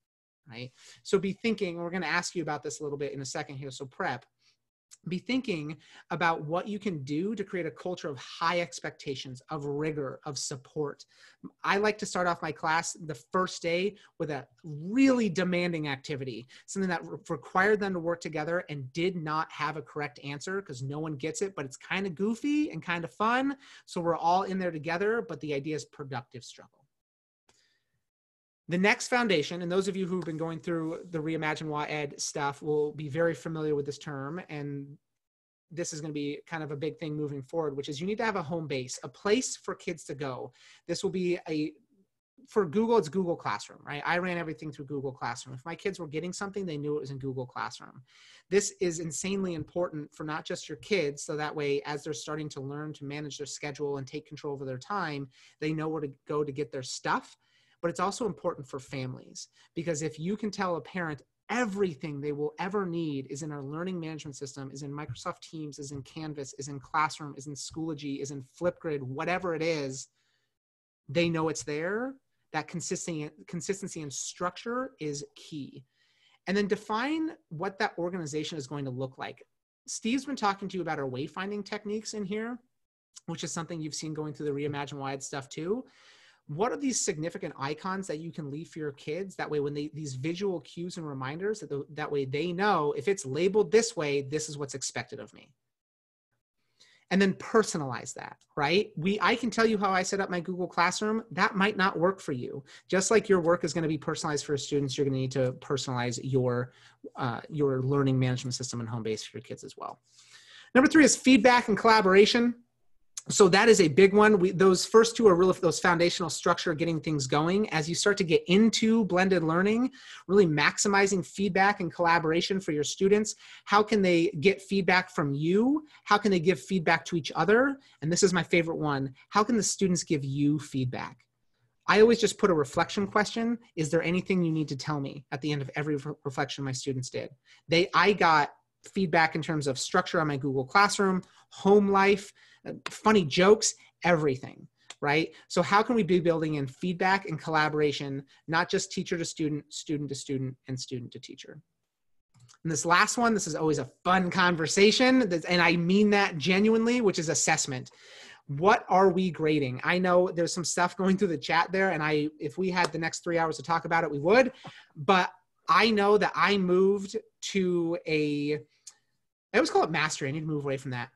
right? So be thinking we're going to ask you about this a little bit in a second here so prep be thinking about what you can do to create a culture of high expectations, of rigor, of support. I like to start off my class the first day with a really demanding activity, something that re- required them to work together and did not have a correct answer because no one gets it, but it's kind of goofy and kind of fun. So we're all in there together, but the idea is productive struggle. The next foundation, and those of you who've been going through the Reimagine WAED stuff will be very familiar with this term, and this is going to be kind of a big thing moving forward, which is you need to have a home base, a place for kids to go. This will be a for Google, it's Google Classroom, right? I ran everything through Google Classroom. If my kids were getting something, they knew it was in Google Classroom. This is insanely important for not just your kids, so that way, as they're starting to learn to manage their schedule and take control over their time, they know where to go to get their stuff but it's also important for families because if you can tell a parent everything they will ever need is in our learning management system is in microsoft teams is in canvas is in classroom is in schoology is in flipgrid whatever it is they know it's there. That consistency consistency and structure is key. And then define what that organization is going to look like. Steve's been talking to you about our wayfinding techniques in here which is something you've seen going through the reimagine Wide stuff too what are these significant icons that you can leave for your kids? That way when they these visual cues and reminders that, the, that way they know if it's labeled this way this is what's expected of me. And then personalize that right? We i can tell you how i set up my google classroom. That might not work for you. Just like your work is going to be personalized for students you're going to need to personalize your uh, your learning management system and home base for your kids as well. Number three is feedback and collaboration so that is a big one. We, those first two are really those foundational structure getting things going. As you start to get into blended learning really maximizing feedback and collaboration for your students how can they get feedback from you? How can they give feedback to each other? And this is my favorite one. How can the students give you feedback? I always just put a reflection question. Is there anything you need to tell me at the end of every re- reflection my students did? They, I got feedback in terms of structure on my Google Classroom, home life, funny jokes, everything, right? So, how can we be building in feedback and collaboration, not just teacher to student, student to student, and student to teacher? And this last one, this is always a fun conversation, and I mean that genuinely, which is assessment. What are we grading? I know there's some stuff going through the chat there, and I, if we had the next three hours to talk about it, we would. But I know that I moved to a, I always call it mastery. I need to move away from that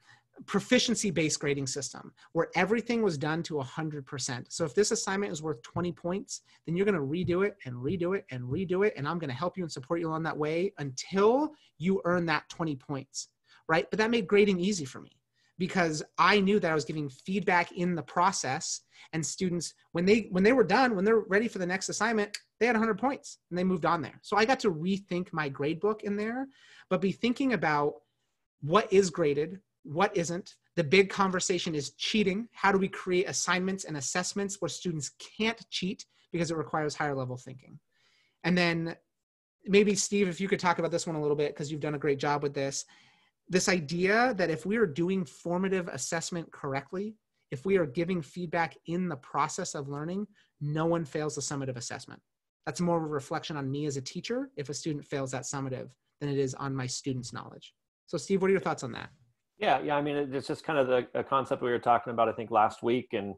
proficiency based grading system where everything was done to 100%. So if this assignment is worth 20 points, then you're going to redo it and redo it and redo it. And I'm going to help you and support you along that way until you earn that 20 points. Right. But that made grading easy for me because I knew that I was giving feedback in the process and students when they when they were done when they're ready for the next assignment they had 100 points and they moved on there so I got to rethink my grade book in there but be thinking about what is graded what isn't. The big conversation is cheating. How do we create assignments and assessments where students can't cheat because it requires higher level thinking? And then maybe, Steve, if you could talk about this one a little bit because you've done a great job with this. This idea that if we are doing formative assessment correctly, if we are giving feedback in the process of learning, no one fails the summative assessment. That's more of a reflection on me as a teacher if a student fails that summative than it is on my students' knowledge. So, Steve, what are your thoughts on that? Yeah, yeah. I mean, it's just kind of the a concept we were talking about, I think, last week, and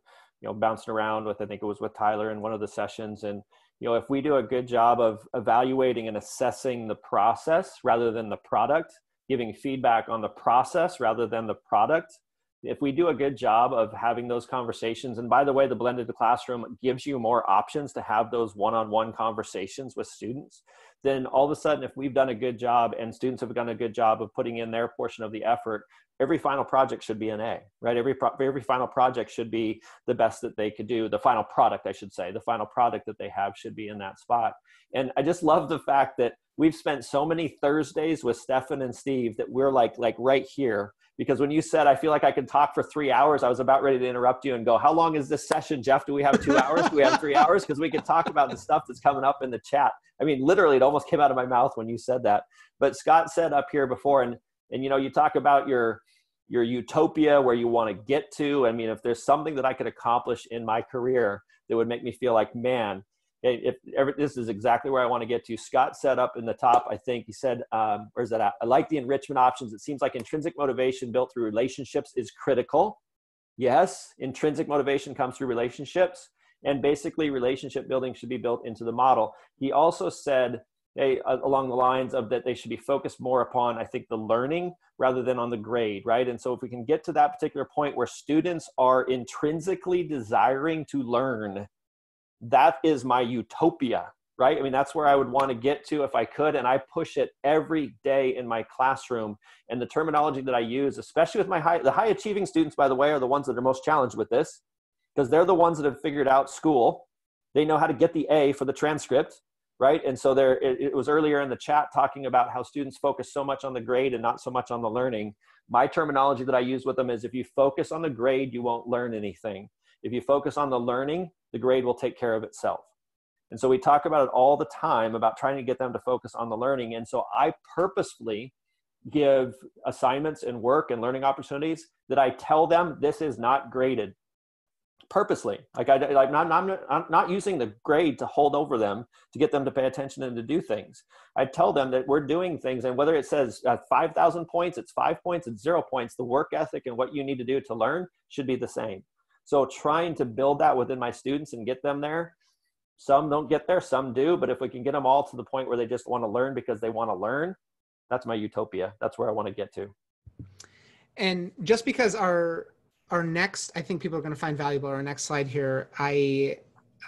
you know, bouncing around with. I think it was with Tyler in one of the sessions, and you know, if we do a good job of evaluating and assessing the process rather than the product, giving feedback on the process rather than the product, if we do a good job of having those conversations and by the way the blended classroom gives you more options to have those one-on-one conversations with students then all of a sudden if we've done a good job and students have done a good job of putting in their portion of the effort every final project should be an a right? Every pro- every final project should be the best that they could do the final product i should say the final product that they have should be in that spot. And i just love the fact that we've spent so many thursdays with stefan and steve that we're like like right here because when you said i feel like i can talk for three hours i was about ready to interrupt you and go how long is this session jeff? Do we have two hours? Do we have three hours? Because we can talk about the stuff that's coming up in the chat. I mean literally it almost came out of my mouth when you said that. But scott said up here before and and you know you talk about your your utopia where you want to get to. I mean if there's something that i could accomplish in my career that would make me feel like man if ever, this is exactly where I want to get to. Scott set up in the top, I think he said, um, where's that at? I like the enrichment options. It seems like intrinsic motivation built through relationships is critical. Yes, intrinsic motivation comes through relationships, and basically relationship building should be built into the model. He also said, along the lines of that they should be focused more upon, I think, the learning rather than on the grade, right? And so if we can get to that particular point where students are intrinsically desiring to learn that is my utopia right? I mean that's where i would want to get to if i could and i push it every day in my classroom. And the terminology that i use especially with my high the high achieving students by the way are the ones that are most challenged with this because they're the ones that have figured out school. They know how to get the a for the transcript right? And so there it, it was earlier in the chat talking about how students focus so much on the grade and not so much on the learning. My terminology that i use with them is if you focus on the grade you won't learn anything if you focus on the learning, the grade will take care of itself. And so we talk about it all the time about trying to get them to focus on the learning. And so I purposefully give assignments and work and learning opportunities that I tell them this is not graded purposely. Like I like not, not, I'm not using the grade to hold over them to get them to pay attention and to do things. I tell them that we're doing things, and whether it says uh, 5,000 points, it's five points, it's zero points. The work ethic and what you need to do to learn should be the same. So trying to build that within my students and get them there. Some don't get there, some do, but if we can get them all to the point where they just want to learn because they want to learn, that's my utopia. That's where I want to get to. And just because our our next, I think people are going to find valuable. Our next slide here, I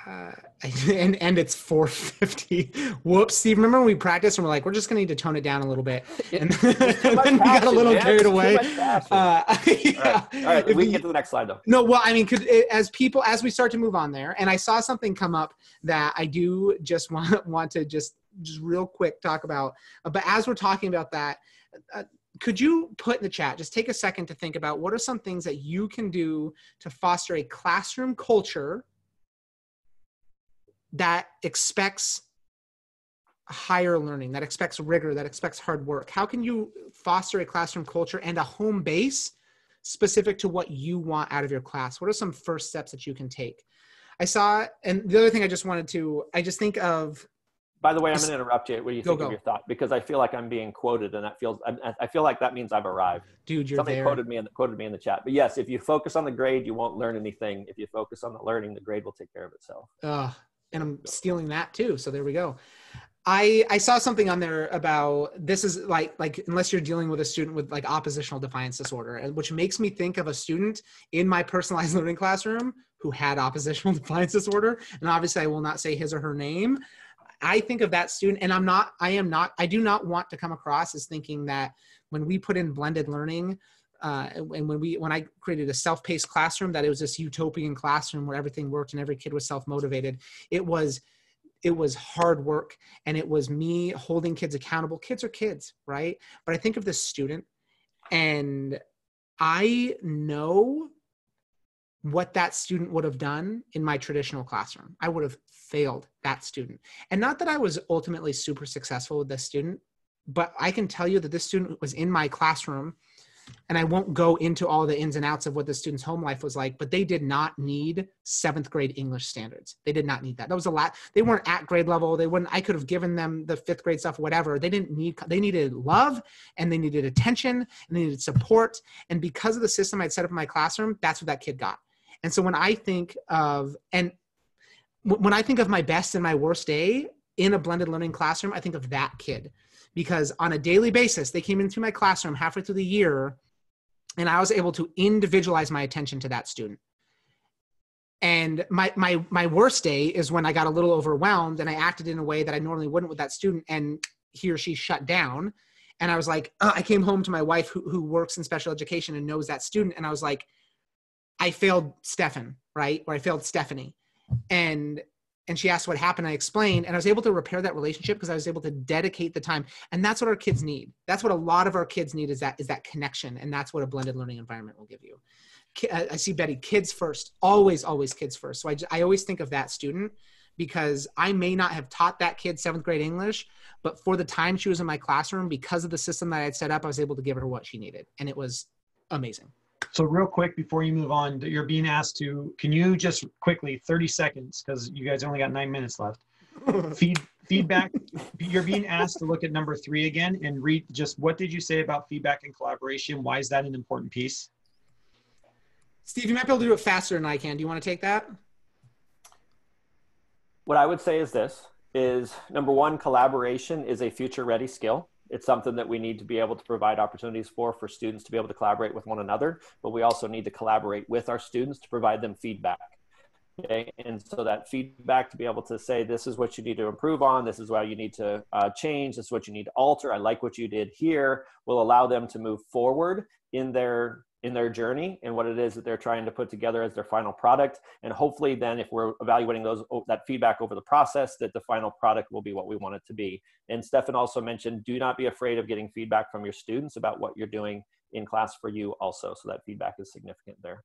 uh, and and it's 450. Whoops, Steve. Remember when we practiced and we're like, we're just gonna need to tone it down a little bit, and, then we got a little man. carried away. Uh, yeah. All right, All right. we can get to the next slide though. No, well, I mean, could as people as we start to move on there, and I saw something come up that I do just want want to just just real quick talk about. But as we're talking about that. Uh, could you put in the chat just take a second to think about what are some things that you can do to foster a classroom culture that expects higher learning, that expects rigor, that expects hard work? How can you foster a classroom culture and a home base specific to what you want out of your class? What are some first steps that you can take? I saw, and the other thing I just wanted to, I just think of. By the way, I'm going to interrupt you. What do you go, think go. of your thought? Because I feel like I'm being quoted, and that feels. I, feel like that means I've arrived. Dude, you're Somebody there. quoted me in the, quoted me in the chat. But yes, if you focus on the grade, you won't learn anything. If you focus on the learning, the grade will take care of itself. Uh, and I'm stealing that too. So there we go. I I saw something on there about this is like like unless you're dealing with a student with like oppositional defiance disorder, which makes me think of a student in my personalized learning classroom who had oppositional defiance disorder, and obviously I will not say his or her name. I think of that student, and I'm not. I am not. I do not want to come across as thinking that when we put in blended learning uh, and when we when I created a self-paced classroom, that it was this utopian classroom where everything worked and every kid was self-motivated. It was it was hard work and it was me holding kids accountable. Kids are kids, right? But I think of this student and I know what that student would have done in my traditional classroom. I would have failed that student. And not that I was ultimately super successful with this student, but I can tell you that this student was in my classroom and I won't go into all the ins and outs of what the student's home life was like, but they did not need seventh grade English standards. They did not need that. That was a lot. They weren't at grade level. They wouldn't, I could have given them the fifth grade stuff, whatever. They didn't need, they needed love and they needed attention and they needed support. And because of the system I'd set up in my classroom, that's what that kid got. And so when I think of, and when I think of my best and my worst day in a blended learning classroom, I think of that kid because on a daily basis, they came into my classroom halfway through the year and I was able to individualize my attention to that student. And my my my worst day is when I got a little overwhelmed and I acted in a way that I normally wouldn't with that student, and he or she shut down. And I was like, I came home to my wife who, who works in special education and knows that student, and I was like, I failed Stefan, right? Or I failed Stephanie. And and she asked what happened. I explained, and I was able to repair that relationship because I was able to dedicate the time. And that's what our kids need. That's what a lot of our kids need is that is that connection, and that's what a blended learning environment will give you. Uh, I see Betty, kids first, always, always kids first. So I, I always think of that student because I may not have taught that kid seventh grade English, but for the time she was in my classroom, because of the system that I had set up, I was able to give her what she needed, and it was amazing. So real quick before you move on, you're being asked to, can you just quickly, 30 seconds, because you guys only got nine minutes left. Feed, feedback, you're being asked to look at number three again and read just what did you say about feedback and collaboration? Why is that an important piece? Steve, you might be able to do it faster than I can. Do you want to take that? What I would say is this is number one, collaboration is a future ready skill it's something that we need to be able to provide opportunities for for students to be able to collaborate with one another but we also need to collaborate with our students to provide them feedback okay? And so that feedback to be able to say this is what you need to improve on. This is why you need to uh, change. This is what you need to alter. I like what you did here will allow them to move forward in their in their journey and what it is that they're trying to put together as their final product. And hopefully then if we're evaluating those oh, that feedback over the process that the final product will be what we want it to be. And stefan also mentioned do not be afraid of getting feedback from your students about what you're doing in class for you also. So that feedback is significant there.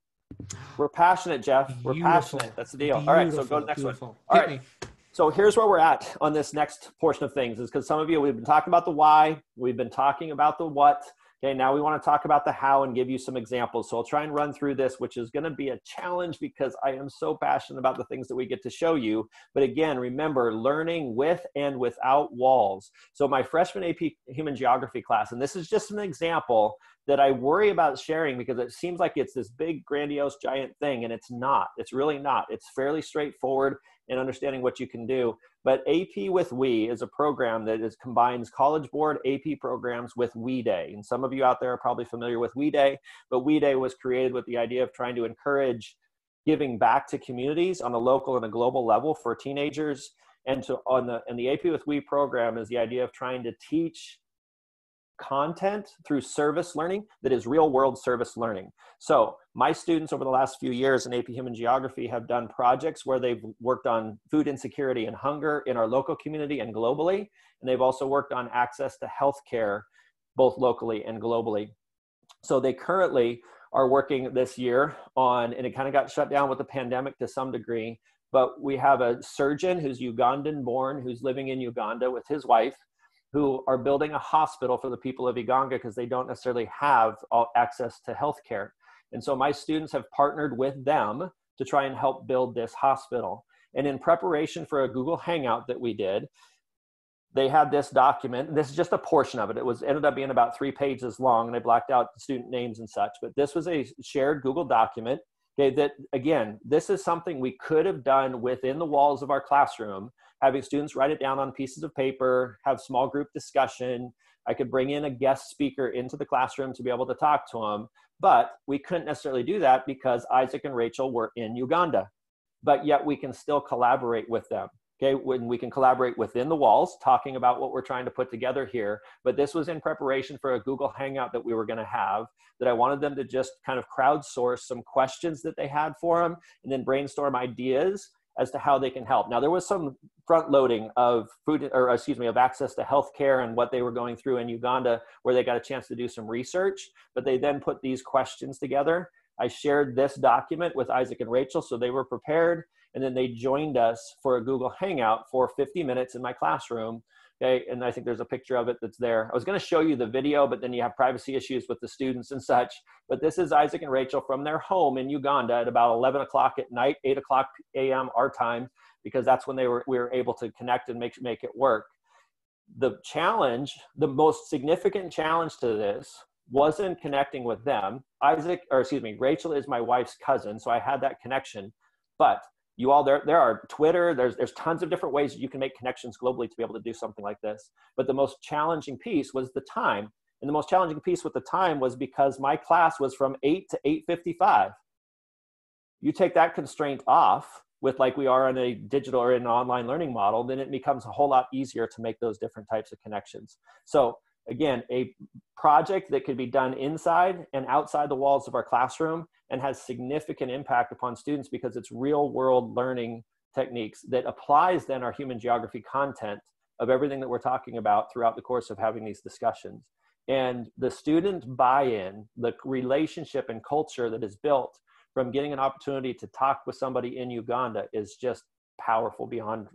We're passionate jeff. We're passionate. That's the deal. Beautiful. all right so go to the next Beautiful. one all Hit right. me. so here's where we're at on this next portion of things is because some of you we've been talking about the why. We've been talking about the what Okay, now we want to talk about the how and give you some examples. So I'll try and run through this, which is going to be a challenge because I am so passionate about the things that we get to show you. But again, remember learning with and without walls. So my freshman AP Human Geography class, and this is just an example that I worry about sharing because it seems like it's this big, grandiose, giant thing, and it's not. It's really not. It's fairly straightforward in understanding what you can do. But AP with We is a program that is combines College Board AP programs with We Day. And some of you out there are probably familiar with We Day, but We Day was created with the idea of trying to encourage giving back to communities on a local and a global level for teenagers. And to on the and the AP with We program is the idea of trying to teach content through service learning that is real world service learning. So, my students over the last few years in AP Human Geography have done projects where they've worked on food insecurity and hunger in our local community and globally. And they've also worked on access to healthcare both locally and globally. So, they currently are working this year on, and it kind of got shut down with the pandemic to some degree, but we have a surgeon who's Ugandan born, who's living in Uganda with his wife who are building a hospital for the people of Iganga because they don't necessarily have access to healthcare. And so my students have partnered with them to try and help build this hospital. And in preparation for a Google Hangout that we did, they had this document. This is just a portion of it. It was ended up being about three pages long, and I blacked out student names and such. But this was a shared Google document. Okay, that again, this is something we could have done within the walls of our classroom having students write it down on pieces of paper, have small group discussion. I could bring in a guest speaker into the classroom to be able to talk to them, but we couldn't necessarily do that because Isaac and Rachel were in Uganda. But yet we can still collaborate with them. Okay, when we can collaborate within the walls, talking about what we're trying to put together here. But this was in preparation for a Google Hangout that we were going to have. That I wanted them to just kind of crowdsource some questions that they had for them, and then brainstorm ideas as to how they can help. Now, there was some front loading of food, or excuse me, of access to healthcare and what they were going through in Uganda, where they got a chance to do some research. But they then put these questions together. I shared this document with Isaac and Rachel, so they were prepared. and then they joined us for a Google Hangout for 50 minutes in my classroom. Okay, and I think there's a picture of it that's there. I was going to show you the video, but then you have privacy issues with the students and such. But this is Isaac and Rachel from their home in Uganda at about 11 o'clock at night, 8 o'clock a.m. our time, because that's when they were we were able to connect and make make it work. The challenge, the most significant challenge to this wasn't connecting with them. Isaac, or excuse me, Rachel is my wife's cousin, so I had that connection. But you all there there are twitter there's there's tons of different ways you can make connections globally to be able to do something like this. But the most challenging piece was the time. And the most challenging piece with the time was because my class was from 8 to 8.55 you take that constraint off with like we are in a digital or an online learning model then it becomes a whole lot easier to make those different types of connections. So again a project that could be done inside and outside the walls of our classroom and has significant impact upon students because it's real world learning techniques that applies then our human geography content of everything that we're talking about throughout the course of having these discussions. And the student buy-in the relationship and culture that is built from getting an opportunity to talk with somebody in uganda is just powerful beyond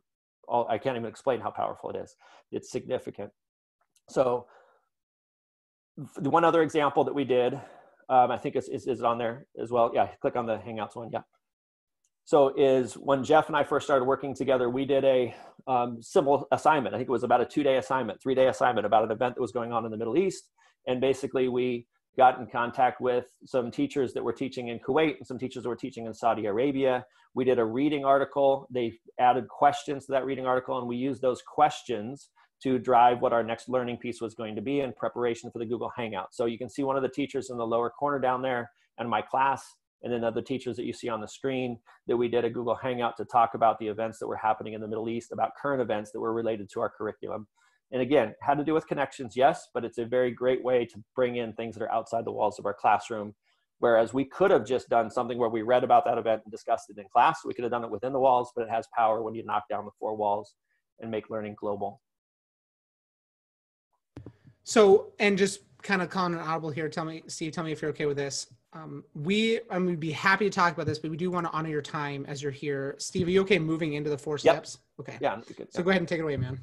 all i can't even explain how powerful it is. It's significant. So the one other example that we did um, I think is, is, is on there as well. Yeah, click on the Hangouts one. Yeah. So is when Jeff and I first started working together, we did a um, simple assignment. I think it was about a two-day assignment, three-day assignment about an event that was going on in the Middle East. And basically, we got in contact with some teachers that were teaching in Kuwait and some teachers that were teaching in Saudi Arabia. We did a reading article. They added questions to that reading article, and we used those questions to drive what our next learning piece was going to be in preparation for the Google Hangout. So you can see one of the teachers in the lower corner down there and my class, and then other teachers that you see on the screen that we did a Google Hangout to talk about the events that were happening in the Middle East, about current events that were related to our curriculum. And again, had to do with connections, yes, but it's a very great way to bring in things that are outside the walls of our classroom. Whereas we could have just done something where we read about that event and discussed it in class. We could have done it within the walls, but it has power when you knock down the four walls and make learning global. So, and just kind of calling an audible here. Tell me, Steve, tell me if you're okay with this. Um, we, I mean, we'd be happy to talk about this, but we do want to honor your time as you're here. Steve, are you okay moving into the four steps? Yep. Okay. Yeah. Good. So go ahead and take it away, man.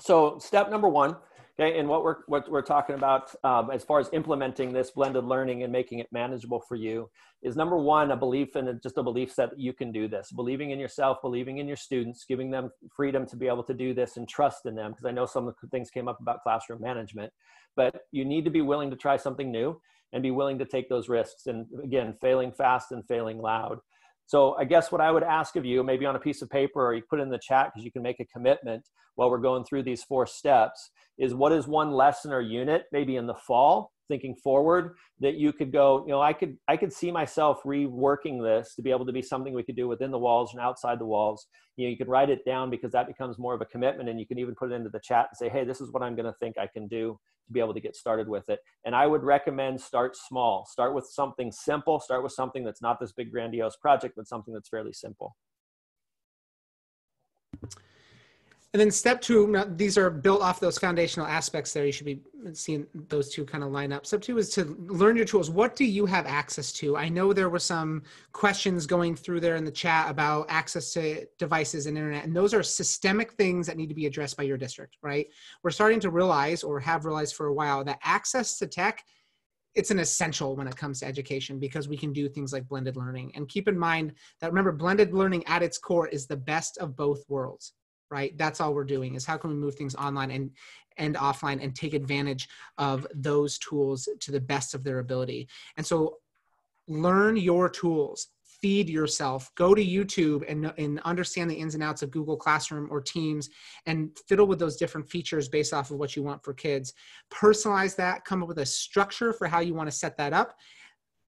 So step number one Okay, and what we're what we're talking about um, as far as implementing this blended learning and making it manageable for you is number one a belief in just a belief that you can do this, believing in yourself, believing in your students, giving them freedom to be able to do this and trust in them. Because I know some of the things came up about classroom management, but you need to be willing to try something new and be willing to take those risks. And again, failing fast and failing loud. So I guess what I would ask of you, maybe on a piece of paper or you put it in the chat because you can make a commitment while we're going through these four steps, is what is one lesson or unit maybe in the fall thinking forward that you could go you know i could i could see myself reworking this to be able to be something we could do within the walls and outside the walls. You know you could write it down because that becomes more of a commitment and you can even put it into the chat and say hey this is what i'm going to think i can do to be able to get started with it. And i would recommend start small. Start with something simple. Start with something that's not this big grandiose project but something that's fairly simple and then step two, these are built off those foundational aspects there. You should be seeing those two kind of line up. Step two is to learn your tools. What do you have access to? I know there were some questions going through there in the chat about access to devices and internet, and those are systemic things that need to be addressed by your district, right? We're starting to realize or have realized for a while that access to tech it's an essential when it comes to education because we can do things like blended learning. And keep in mind that remember, blended learning at its core is the best of both worlds right? That's all we're doing is how can we move things online and and offline and take advantage of mm-hmm. those tools to the best of their ability. And so learn your tools feed yourself go to youtube and, and understand the ins and outs of google classroom or teams and fiddle with those different features based off of what you want for kids. Personalize that come up with a structure for how you want to set that up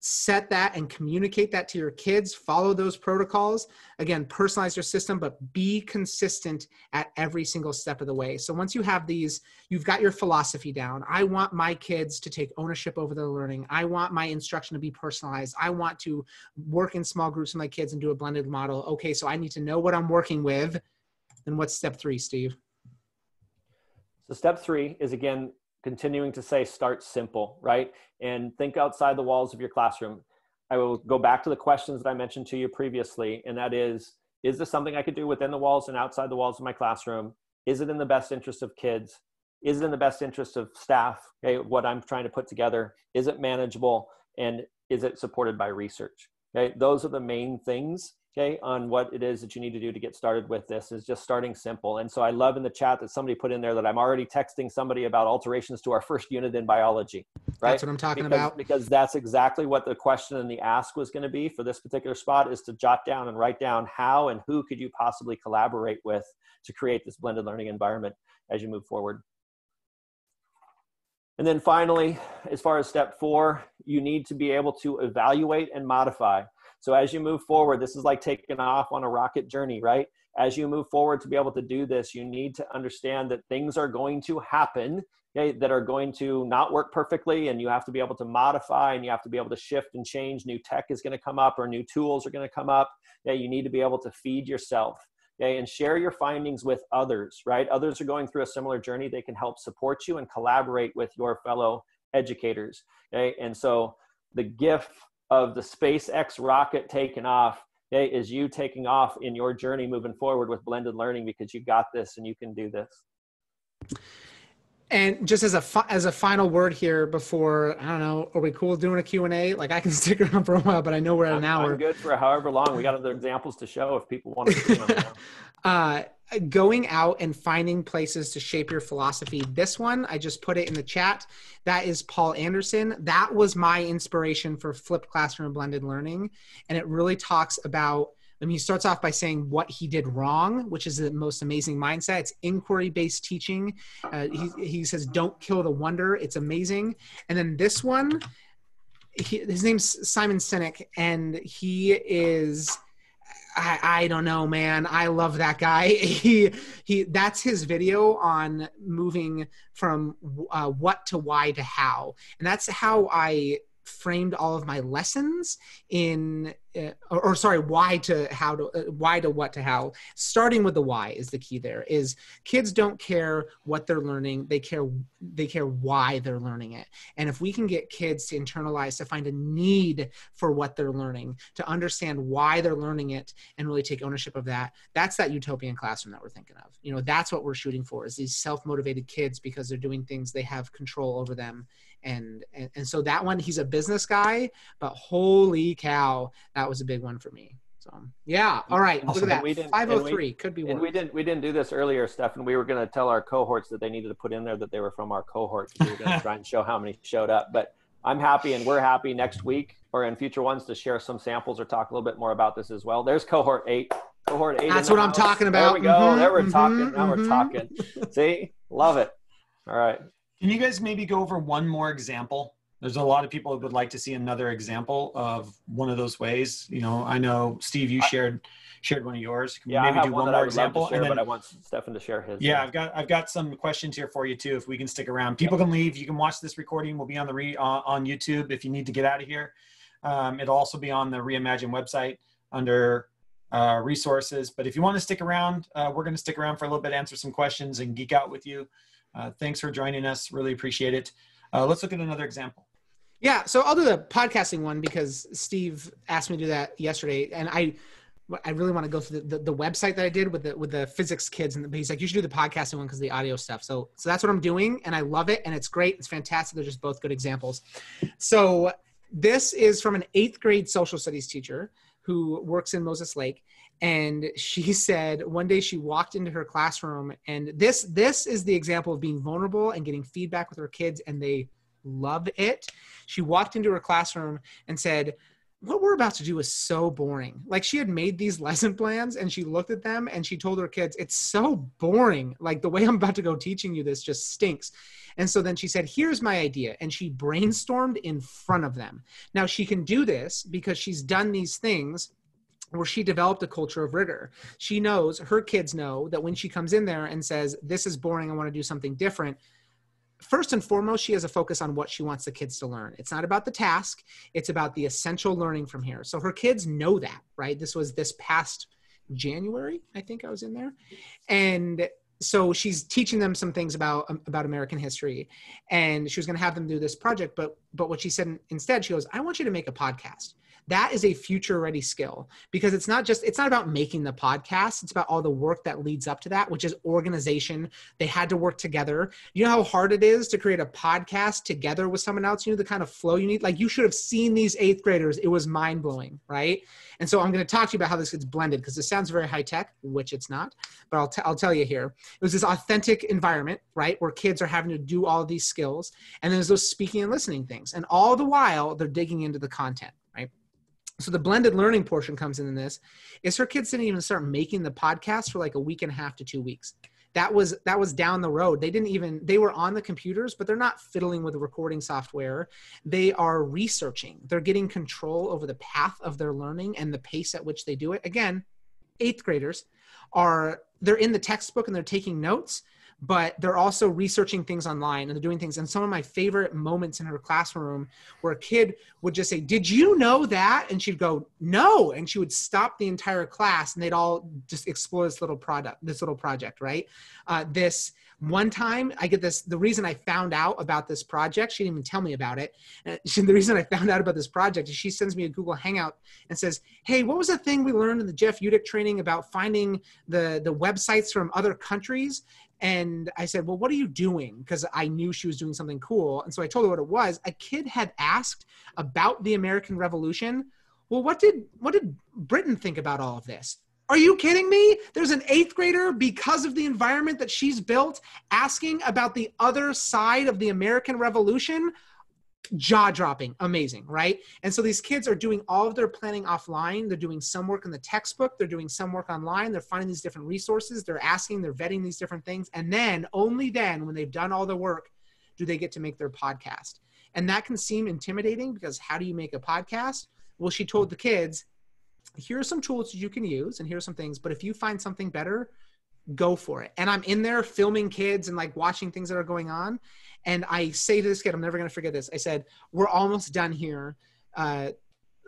set that and communicate that to your kids follow those protocols. Again personalize your system but be consistent at every single step of the way. So once you have these you've got your philosophy down. I want my kids to take ownership over their learning. I want my instruction to be personalized. I want to work in small groups with my kids and do a blended model. Okay so i need to know what i'm working with. Then what's step three steve? So step three is again continuing to say start simple, right? And think outside the walls of your classroom. I will go back to the questions that I mentioned to you previously, and that is, is this something I could do within the walls and outside the walls of my classroom? Is it in the best interest of kids? Is it in the best interest of staff? Okay, what I'm trying to put together, is it manageable? And is it supported by research? Okay, those are the main things okay on what it is that you need to do to get started with this is just starting simple. And so i love in the chat that somebody put in there that i'm already texting somebody about alterations to our first unit in biology right? That's what i'm talking because, about. because that's exactly what the question and the ask was going to be for this particular spot is to jot down and write down how and who could you possibly collaborate with to create this blended learning environment as you move forward. And then finally, as far as step four, you need to be able to evaluate and modify. So as you move forward, this is like taking off on a rocket journey, right? As you move forward to be able to do this, you need to understand that things are going to happen okay, that are going to not work perfectly, and you have to be able to modify and you have to be able to shift and change. New tech is going to come up or new tools are going to come up. Yeah, you need to be able to feed yourself. Okay, and share your findings with others, right? Others are going through a similar journey. They can help support you and collaborate with your fellow educators. Okay, and so the gift of the SpaceX rocket taking off okay, is you taking off in your journey moving forward with blended learning because you got this and you can do this. And just as a fi- as a final word here before I don't know, are we cool doing a Q and A? Like I can stick around for a while, but I know we're at an I'm, hour. I'm good for however long. We got other examples to show if people want to. uh, going out and finding places to shape your philosophy. This one, I just put it in the chat. That is Paul Andersen. That was my inspiration for flipped classroom and blended learning. And it really talks about, I mean, he starts off by saying what he did wrong, which is the most amazing mindset. It's inquiry based teaching. Uh, he, he says, don't kill the wonder. It's amazing. And then this one, he, his name's Simon Sinek, and he is I, I don't know, man. I love that guy. He he. That's his video on moving from uh, what to why to how, and that's how I framed all of my lessons in uh, or, or, sorry why to how to uh, why to what to how. Starting with the why is the key there is kids don't care what they're learning. They care they care why they're learning it. And if we can get kids to internalize to find a need for what they're learning to understand why they're learning it and really take ownership of that that's that utopian classroom that we're thinking of. You know that's what we're shooting for is these self-motivated kids because they're doing things they have control over them and, and and so that one he's a business guy but holy cow that was a big one for me. So yeah all right look at that. we 503 we, could be one. and we didn't we didn't do this earlier stuff and we were going to tell our cohorts that they needed to put in there that they were from our cohort we were going to try and show how many showed up. But i'm happy and we're happy next week or in future ones to share some samples or talk a little bit more about this as well. There's cohort eight cohort eight that's what house. i'm talking about there we go. Mm-hmm, there we're mm-hmm, talking now mm-hmm. we're talking see? Love it. All right can you guys maybe go over one more example? There's a lot of people that would like to see another example of one of those ways. You know, I know Steve, you shared shared one of yours. Can yeah, maybe I have do one, one more example? Share, and then, but I want Stefan to share his. Yeah, I've got I've got some questions here for you too. If we can stick around, people can leave. You can watch this recording. We'll be on the re uh, on YouTube if you need to get out of here. Um, it'll also be on the Reimagine website under uh, resources. But if you want to stick around, uh, we're going to stick around for a little bit, answer some questions, and geek out with you. Uh, thanks for joining us. Really appreciate it. Uh, let's look at another example. Yeah, so I'll do the podcasting one because Steve asked me to do that yesterday, and I I really want to go through the, the, the, website that I did with the with the physics kids, and he's like, you should do the podcasting one because the audio stuff. So so that's what I'm doing, and I love it, and it's great. It's fantastic. They're just both good examples. So this is from an eighth grade social studies teacher who works in Moses Lake, and she said one day she walked into her classroom and this this is the example of being vulnerable and getting feedback with her kids and they love it. She walked into her classroom and said what we're about to do is so boring. Like she had made these lesson plans and she looked at them and she told her kids it's so boring. Like the way i'm about to go teaching you this just stinks. And so then she said here's my idea and she brainstormed in front of them. Now she can do this because she's done these things where she developed a culture of rigor. She knows, her kids know that when she comes in there and says, This is boring, I want to do something different, first and foremost, she has a focus on what she wants the kids to learn. It's not about the task, it's about the essential learning from here. So her kids know that, right? This was this past January, I think I was in there. And so she's teaching them some things about um, about American history, and she was going to have them do this project. But but what she said instead, she goes, "I want you to make a podcast that is a future ready skill because it's not just it's not about making the podcast. It's about all the work that leads up to that which is organization. They had to work together. You know how hard it is to create a podcast together with someone else? You know the kind of flow you need? Like you should have seen these eighth graders. It was mind-blowing right? And so i'm going to talk to you about how this gets blended because it sounds very high tech which it's not but I'll, t- I'll tell you here. It was this authentic environment right where kids are having to do all these skills and there's those speaking and listening things. And all the while they're digging into the content so the blended learning portion comes in this is her kids didn't even start making the podcast for like a week and a half to two weeks. That was that was down the road. They didn't even they were on the computers but they're not fiddling with the recording software. They are researching. They're getting control over the path of their learning and the pace at which they do it. Again eighth graders are they're in the textbook and they're taking notes but they're also researching things online and they're doing things. And some of my favorite moments in her classroom where a kid would just say, Did you know that? And she'd go, No. And she would stop the entire class and they'd all just explore this little product, this little project, right? Uh, this one time i get this the reason i found out about this project she didn't even tell me about it uh, she, the reason i found out about this project is she sends me a google hangout and says hey what was the thing we learned in the jeff utecht training about finding the the websites from other countries and I said, Well, what are you doing? Because I knew she was doing something cool. And so I told her what it was. A kid had asked about the American Revolution. Well, what did what did Britain think about all of this? Are you kidding me? There's an eighth grader because of the environment that she's built asking about the other side of the American Revolution jaw dropping amazing right? And so these kids are doing all of their planning offline. They're doing some work in the textbook. They're doing some work online. They're finding these different resources. They're asking they're vetting these different things. And then only then when they've done all the work do they get to make their podcast. And that can seem intimidating because how do you make a podcast? Well she told the kids here are some tools you can use and here's some things but if you find something better go for it. And i'm in there filming kids and like watching things that are going on and I say to this kid, I'm never going to forget this. I said, We're almost done here. Uh,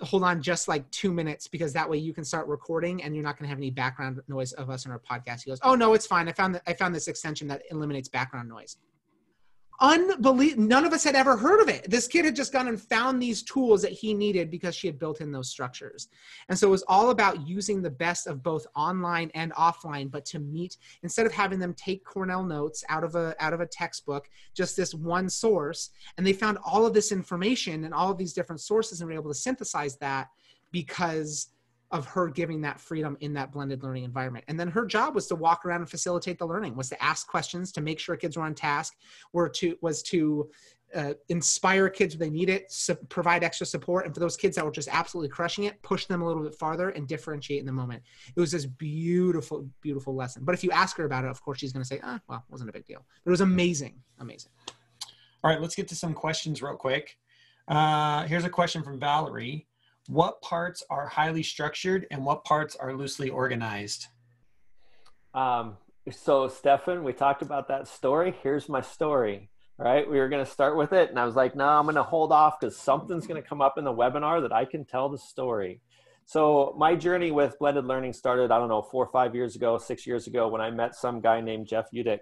hold on just like two minutes because that way you can start recording and you're not going to have any background noise of us in our podcast. He goes, Oh, no, it's fine. I found that I found this extension that eliminates background noise unbelievable. None of us had ever heard of it. This kid had just gone and found these tools that he needed because she had built in those structures. And so it was all about using the best of both online and offline, but to meet instead of having them take Cornell notes out of a out of a textbook, just this one source. And they found all of this information and all of these different sources and were able to synthesize that because of her giving that freedom in that blended learning environment. And then her job was to walk around and facilitate the learning, was to ask questions, to make sure kids were on task, or to was to uh, inspire kids when they need it, provide extra support, and for those kids that were just absolutely crushing it, push them a little bit farther and differentiate in the moment. It was this beautiful, beautiful lesson. But if you ask her about it, of course she's going to say, "Ah, well, it wasn't a big deal." But it was amazing, amazing. All right, let's get to some questions real quick. Uh, here's a question from Valerie what parts are highly structured and what parts are loosely organized? Um, so, Stefan, we talked about that story. Here's my story. Right, we were going to start with it, and I was like, no, I'm going to hold off because something's going to come up in the webinar that I can tell the story. So, my journey with blended learning started, I don't know, four or five years ago, six years ago, when I met some guy named Jeff Utecht.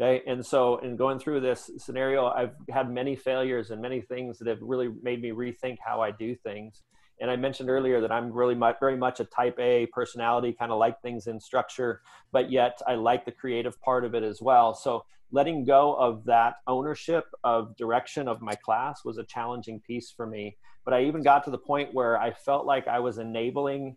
Okay, and so in going through this scenario, I've had many failures and many things that have really made me rethink how I do things. And I mentioned earlier that I'm really much, very much a type A personality, kind of like things in structure, but yet I like the creative part of it as well. So letting go of that ownership of direction of my class was a challenging piece for me. But I even got to the point where I felt like I was enabling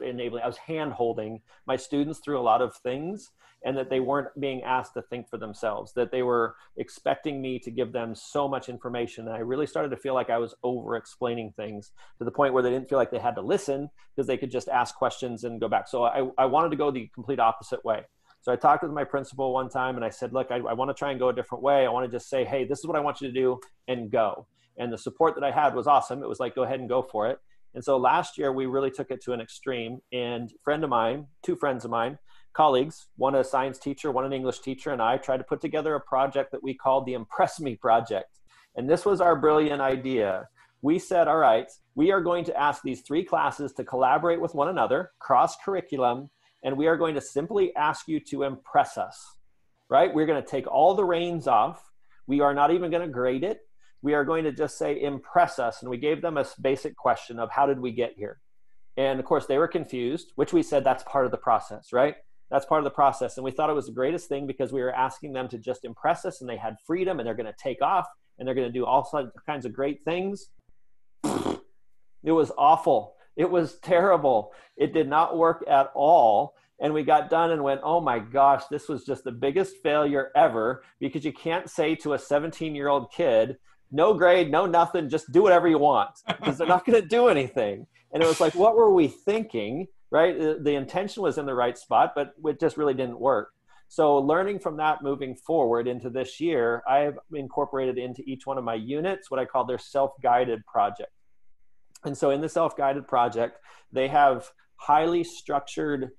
enabling i was hand holding my students through a lot of things and that they weren't being asked to think for themselves that they were expecting me to give them so much information. And i really started to feel like i was over explaining things to the point where they didn't feel like they had to listen because they could just ask questions and go back. So i, I wanted to go the complete opposite way. So i talked with my principal one time and i said look i, I want to try and go a different way. I want to just say hey this is what i want you to do and go and the support that i had was awesome. It was like go ahead and go for it and so last year we really took it to an extreme. And friend of mine, two friends of mine, colleagues, one a science teacher, one an English teacher, and I tried to put together a project that we called the Impress Me Project. And this was our brilliant idea. We said, all right, we are going to ask these three classes to collaborate with one another, cross curriculum, and we are going to simply ask you to impress us, right? We're going to take all the reins off. We are not even going to grade it we are going to just say impress us and we gave them a basic question of how did we get here? And of course they were confused which we said that's part of the process right? That's part of the process and we thought it was the greatest thing because we were asking them to just impress us and they had freedom and they're going to take off and they're going to do all kinds of great things. It was awful. It was terrible. It did not work at all and we got done and went oh my gosh this was just the biggest failure ever because you can't say to a 17 year old kid no grade no nothing just do whatever you want because they're not going to do anything. And it was like what were we thinking right? The intention was in the right spot but it just really didn't work. So learning from that moving forward into this year i've incorporated into each one of my units what i call their self-guided project. And so in the self-guided project they have highly structured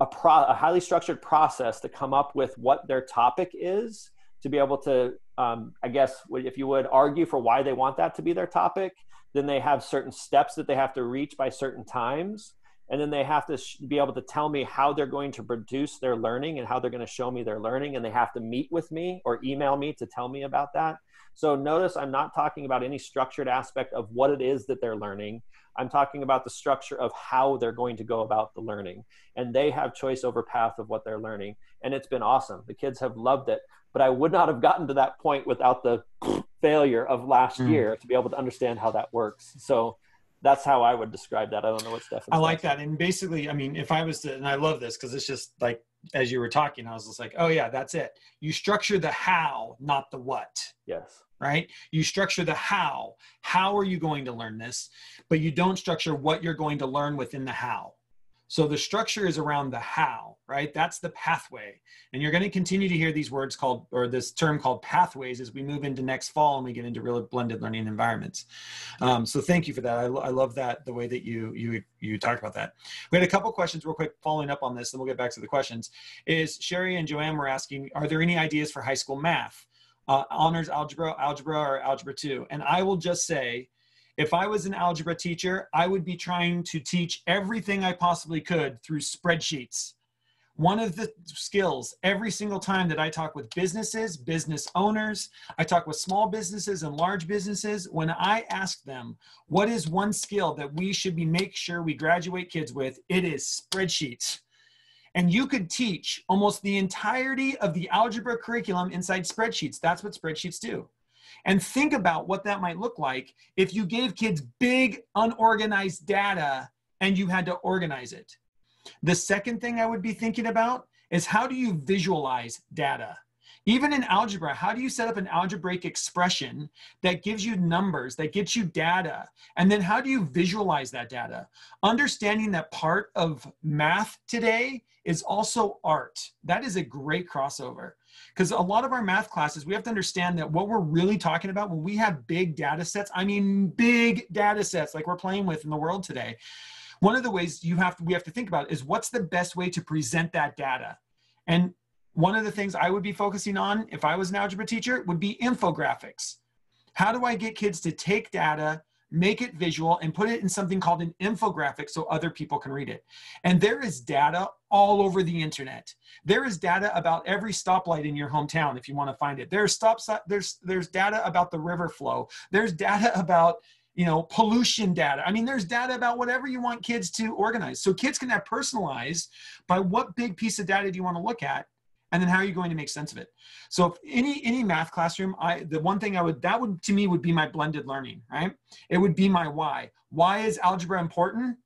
a, pro, a highly structured process to come up with what their topic is to be able to um, i guess if you would argue for why they want that to be their topic then they have certain steps that they have to reach by certain times and then they have to sh- be able to tell me how they're going to produce their learning and how they're going to show me their learning and they have to meet with me or email me to tell me about that so notice i'm not talking about any structured aspect of what it is that they're learning I'm talking about the structure of how they're going to go about the learning. And they have choice over path of what they're learning. And it's been awesome. The kids have loved it. But I would not have gotten to that point without the failure of last mm. year to be able to understand how that works. So that's how I would describe that. I don't know what Stefan. I like that. And basically, I mean, if I was to, and I love this because it's just like as you were talking, I was just like, oh yeah, that's it. You structure the how, not the what. Yes right? You structure the how. How are you going to learn this? But you don't structure what you're going to learn within the how. So the structure is around the how, right? That's the pathway. And you're going to continue to hear these words called, or this term called pathways as we move into next fall and we get into really blended learning environments. Um, so thank you for that. I, I, love that, the way that you, you, you talked about that. We had a couple questions real quick following up on this, and we'll get back to the questions. Is Sherry and Joanne were asking, are there any ideas for high school math? uh, honors algebra, algebra, or algebra 2. And I will just say, if I was an algebra teacher, I would be trying to teach everything I possibly could through spreadsheets. One of the skills every single time that I talk with businesses, business owners, I talk with small businesses and large businesses, when I ask them, what is one skill that we should be make sure we graduate kids with, it is spreadsheets and you could teach almost the entirety of the algebra curriculum inside spreadsheets. That's what spreadsheets do. And think about what that might look like if you gave kids big, unorganized data and you had to organize it. The second thing I would be thinking about is how do you visualize data? Even in algebra, how do you set up an algebraic expression that gives you numbers, that gets you data? And then how do you visualize that data? Understanding that part of math today is also art. That is a great crossover. Because a lot of our math classes, we have to understand that what we're really talking about when we have big data sets, I mean big data sets like we're playing with in the world today. One of the ways you have to, we have to think about is what's the best way to present that data? And one of the things I would be focusing on if I was an algebra teacher would be infographics. How do I get kids to take data, make it visual, and put it in something called an infographic so other people can read it? And there is data all over the internet. There is data about every stoplight in your hometown if you want to find it. There's stop there's there's data about the river flow. There's data about you know pollution data i mean there's data about whatever you want kids to organize so kids can have personalized by what big piece of data do you want to look at and then how are you going to make sense of it? So if any any math classroom i the one thing i would that would to me would be my blended learning right? It would be my why. Why is algebra important?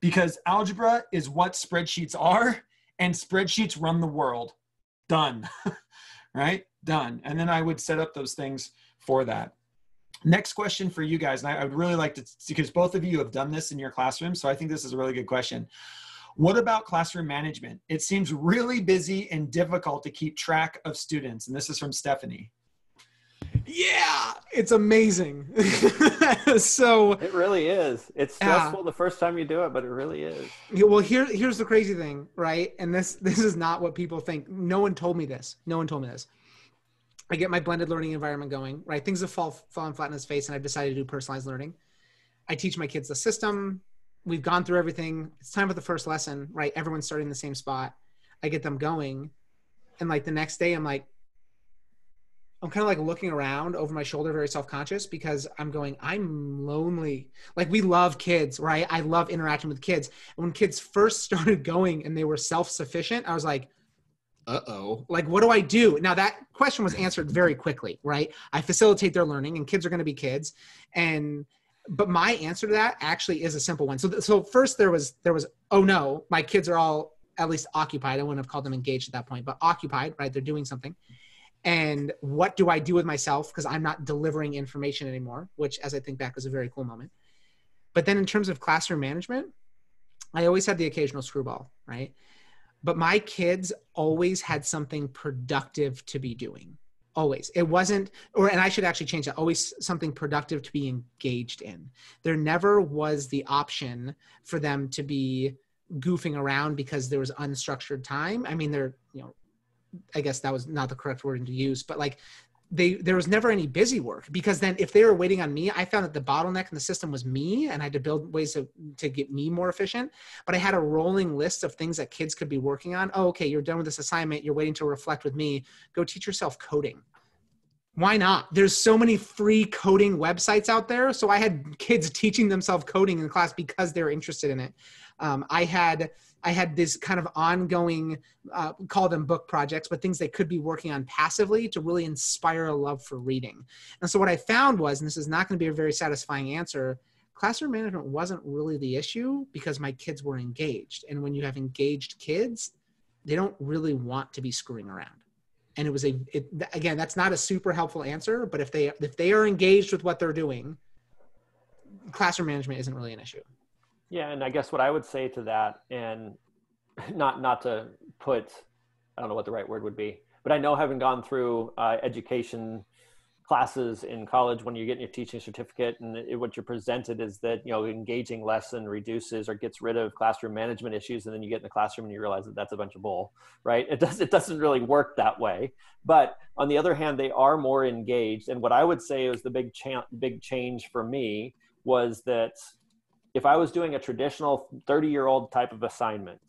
Because algebra is what spreadsheets are and spreadsheets run the world. Done right? Done. And then i would set up those things for that. Next question for you guys and i would really like to because both of you have done this in your classroom so i think this is a really good question what about classroom management? It seems really busy and difficult to keep track of students. And this is from Stephanie. Yeah, it's amazing. so it really is. It's stressful the first time you do it, but it really is. Yeah, well, here here's the crazy thing, right? And this this is not what people think. No one told me this. No one told me this. I get my blended learning environment going, right? Things have fall fallen flat in his face, and I've decided to do personalized learning. I teach my kids the system we've gone through everything. It's time for the first lesson, right? Everyone's starting in the same spot. I get them going. And like the next day, I'm like, I'm kind of like looking around over my shoulder, very self conscious because I'm going, I'm lonely. Like, we love kids, right? I love interacting with kids. And when kids first started going and they were self sufficient, I was like, uh oh, like, what do I do? Now, that question was answered very quickly, right? I facilitate their learning, and kids are going to be kids. And, but my answer to that actually is a simple one. So, so first there was, there was, oh no, my kids are all at least occupied. I wouldn't have called them engaged at that point, but occupied, right? They're doing something and what do I do with myself because I'm not delivering information anymore, which, as I think back, was a very cool moment. But then, in terms of classroom management, I always had the occasional screwball, right? But my kids always had something productive to be doing. Always. It wasn't, or, and I should actually change that, always something productive to be engaged in. There never was the option for them to be goofing around because there was unstructured time. I mean, they're, you know, I guess that was not the correct wording to use, but like they there was never any busy work because then if they were waiting on me, I found that the bottleneck in the system was me and I had to build ways to, to get me more efficient. But I had a rolling list of things that kids could be working on. Oh, okay, you're done with this assignment, you're waiting to reflect with me. Go teach yourself coding. Why not? There's so many free coding websites out there. So I had kids teaching themselves coding in class because they're interested in it. Um, I had I had this kind of ongoing, uh, call them book projects, but things they could be working on passively to really inspire a love for reading. And so what I found was, and this is not going to be a very satisfying answer, classroom management wasn't really the issue because my kids were engaged. And when you have engaged kids, they don't really want to be screwing around. And it was a, it, again, that's not a super helpful answer, but if they, if they are engaged with what they're doing, classroom management isn't really an issue. Yeah, and I guess what I would say to that, and not not to put, I don't know what the right word would be, but I know having gone through uh, education classes in college when you're getting your teaching certificate and it, what you're presented is that you know engaging lesson reduces or gets rid of classroom management issues and then you get in the classroom and you realize that that's a bunch of bull right? It does it doesn't really work that way. But on the other hand they are more engaged and what i would say was the big cha- big change for me was that if I was doing a traditional 30 year old type of assignment,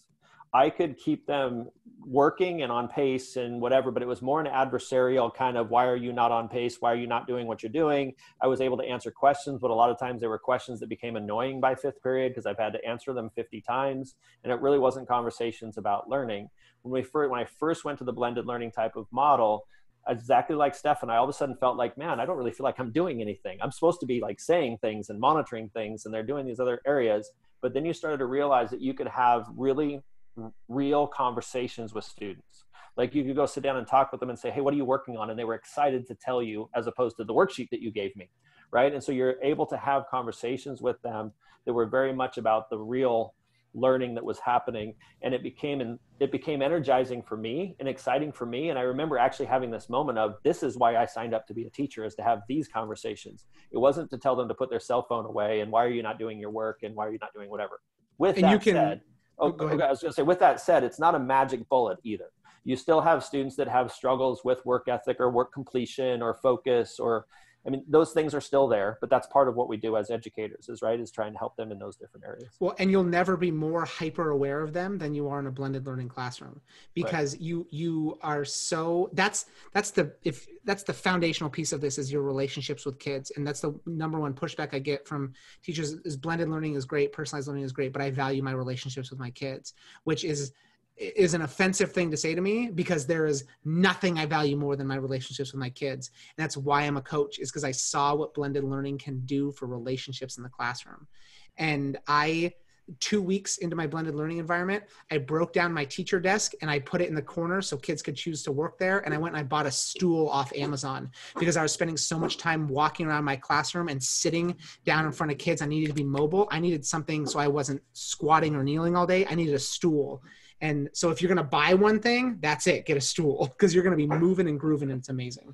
I could keep them working and on pace and whatever, but it was more an adversarial kind of why are you not on pace? Why are you not doing what you're doing? I was able to answer questions, but a lot of times they were questions that became annoying by fifth period because I've had to answer them 50 times. And it really wasn't conversations about learning. When we first, when I first went to the blended learning type of model, exactly like Stefan, I all of a sudden felt like, man, I don't really feel like I'm doing anything. I'm supposed to be like saying things and monitoring things, and they're doing these other areas. But then you started to realize that you could have really real conversations with students. Like you could go sit down and talk with them and say, hey, what are you working on? And they were excited to tell you as opposed to the worksheet that you gave me. Right. And so you're able to have conversations with them that were very much about the real learning that was happening and it became and it became energizing for me and exciting for me. And i remember actually having this moment of this is why i signed up to be a teacher is to have these conversations. It wasn't to tell them to put their cell phone away and why are you not doing your work and why are you not doing whatever. With and that you can, said oh, oh okay, i was going to say with that said it's not a magic bullet either. You still have students that have struggles with work ethic or work completion or focus or I mean, those things are still there, but that's part of what we do as educators is right, is trying to help them in those different areas. Well, and you'll never be more hyper aware of them than you are in a blended learning classroom because right. you, you are so that's, that's the, if that's the foundational piece of this is your relationships with kids. And that's the number one pushback I get from teachers is blended learning is great. Personalized learning is great, but I value my relationships with my kids, which is, is an offensive thing to say to me because there is nothing I value more than my relationships with my kids. And that's why I'm a coach is because I saw what blended learning can do for relationships in the classroom. And I two weeks into my blended learning environment, I broke down my teacher desk and I put it in the corner so kids could choose to work there. And I went and I bought a stool off Amazon because I was spending so much time walking around my classroom and sitting down in front of kids. I needed to be mobile. I needed something so I wasn't squatting or kneeling all day. I needed a stool. And so if you're going to buy one thing, that's it. Get a stool because you're going to be moving and grooving. And it's amazing.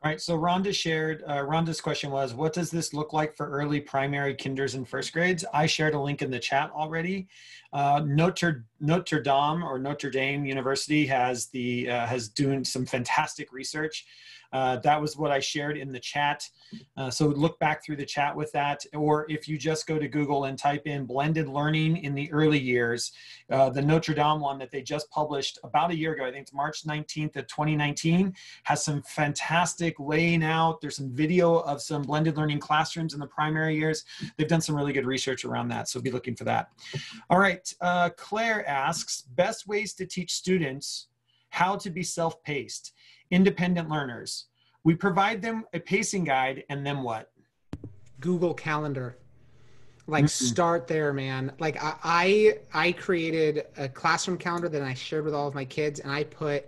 All right. So Rhonda shared, uh, Rhonda's question was, what does this look like for early primary kinders and first grades? I shared a link in the chat already. Uh, Notre Notre Dame or Notre Dame University has the uh, has doing some fantastic research. Uh, that was what I shared in the chat. Uh, so look back through the chat with that. Or if you just go to Google and type in blended learning in the early years, uh, the Notre Dame one that they just published about a year ago, I think it's March 19th of 2019, has some fantastic laying out. There's some video of some blended learning classrooms in the primary years. They've done some really good research around that. So be looking for that. All right. Uh, Claire asks, best ways to teach students how to be self-paced independent learners. We provide them a pacing guide and then what? Google Calendar. Like mm-hmm. start there, man. Like I, I created a classroom calendar that I shared with all of my kids, and I put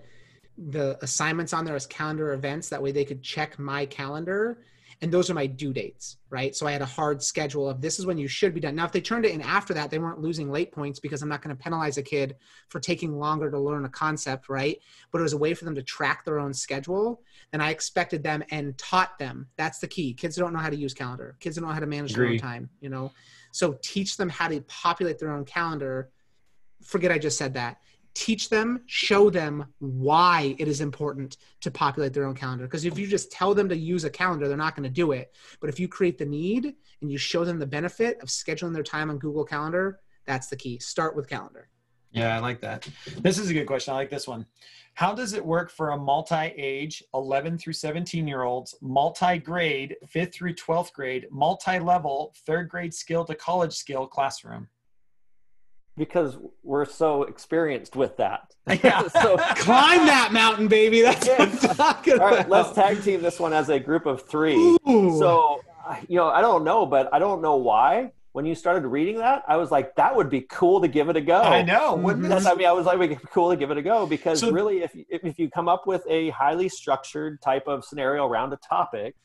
the assignments on there as calendar events. That way they could check my calendar and those are my due dates right? So i had a hard schedule of this is when you should be done. Now if they turned it in after that they weren't losing late points because i'm not going to penalize a kid for taking longer to learn a concept right? But it was a way for them to track their own schedule and i expected them and taught them. That's the key. Kids don't know how to use calendar. Kids don't know how to manage Agree. their own time you know? So teach them how to populate their own calendar. Forget i just said that teach them, show them why it is important to populate their own calendar. Because if you just tell them to use a calendar, they're not going to do it. But if you create the need and you show them the benefit of scheduling their time on Google Calendar, that's the key. Start with calendar. Yeah, I like that. This is a good question. I like this one. How does it work for a multi age, 11 through 17 year olds, multi grade, 5th through 12th grade, multi level, third grade skill to college skill classroom? Because we're so experienced with that. Yeah. so climb that mountain, baby. That's yeah. what I'm talking All right, let's tag team this one as a group of three. Ooh. So, you know, I don't know, but I don't know why. When you started reading that, I was like, that would be cool to give it a go. I know. Wouldn't. I mean, I was like, it'd be cool to give it a go because so, really, if if you come up with a highly structured type of scenario around a topic,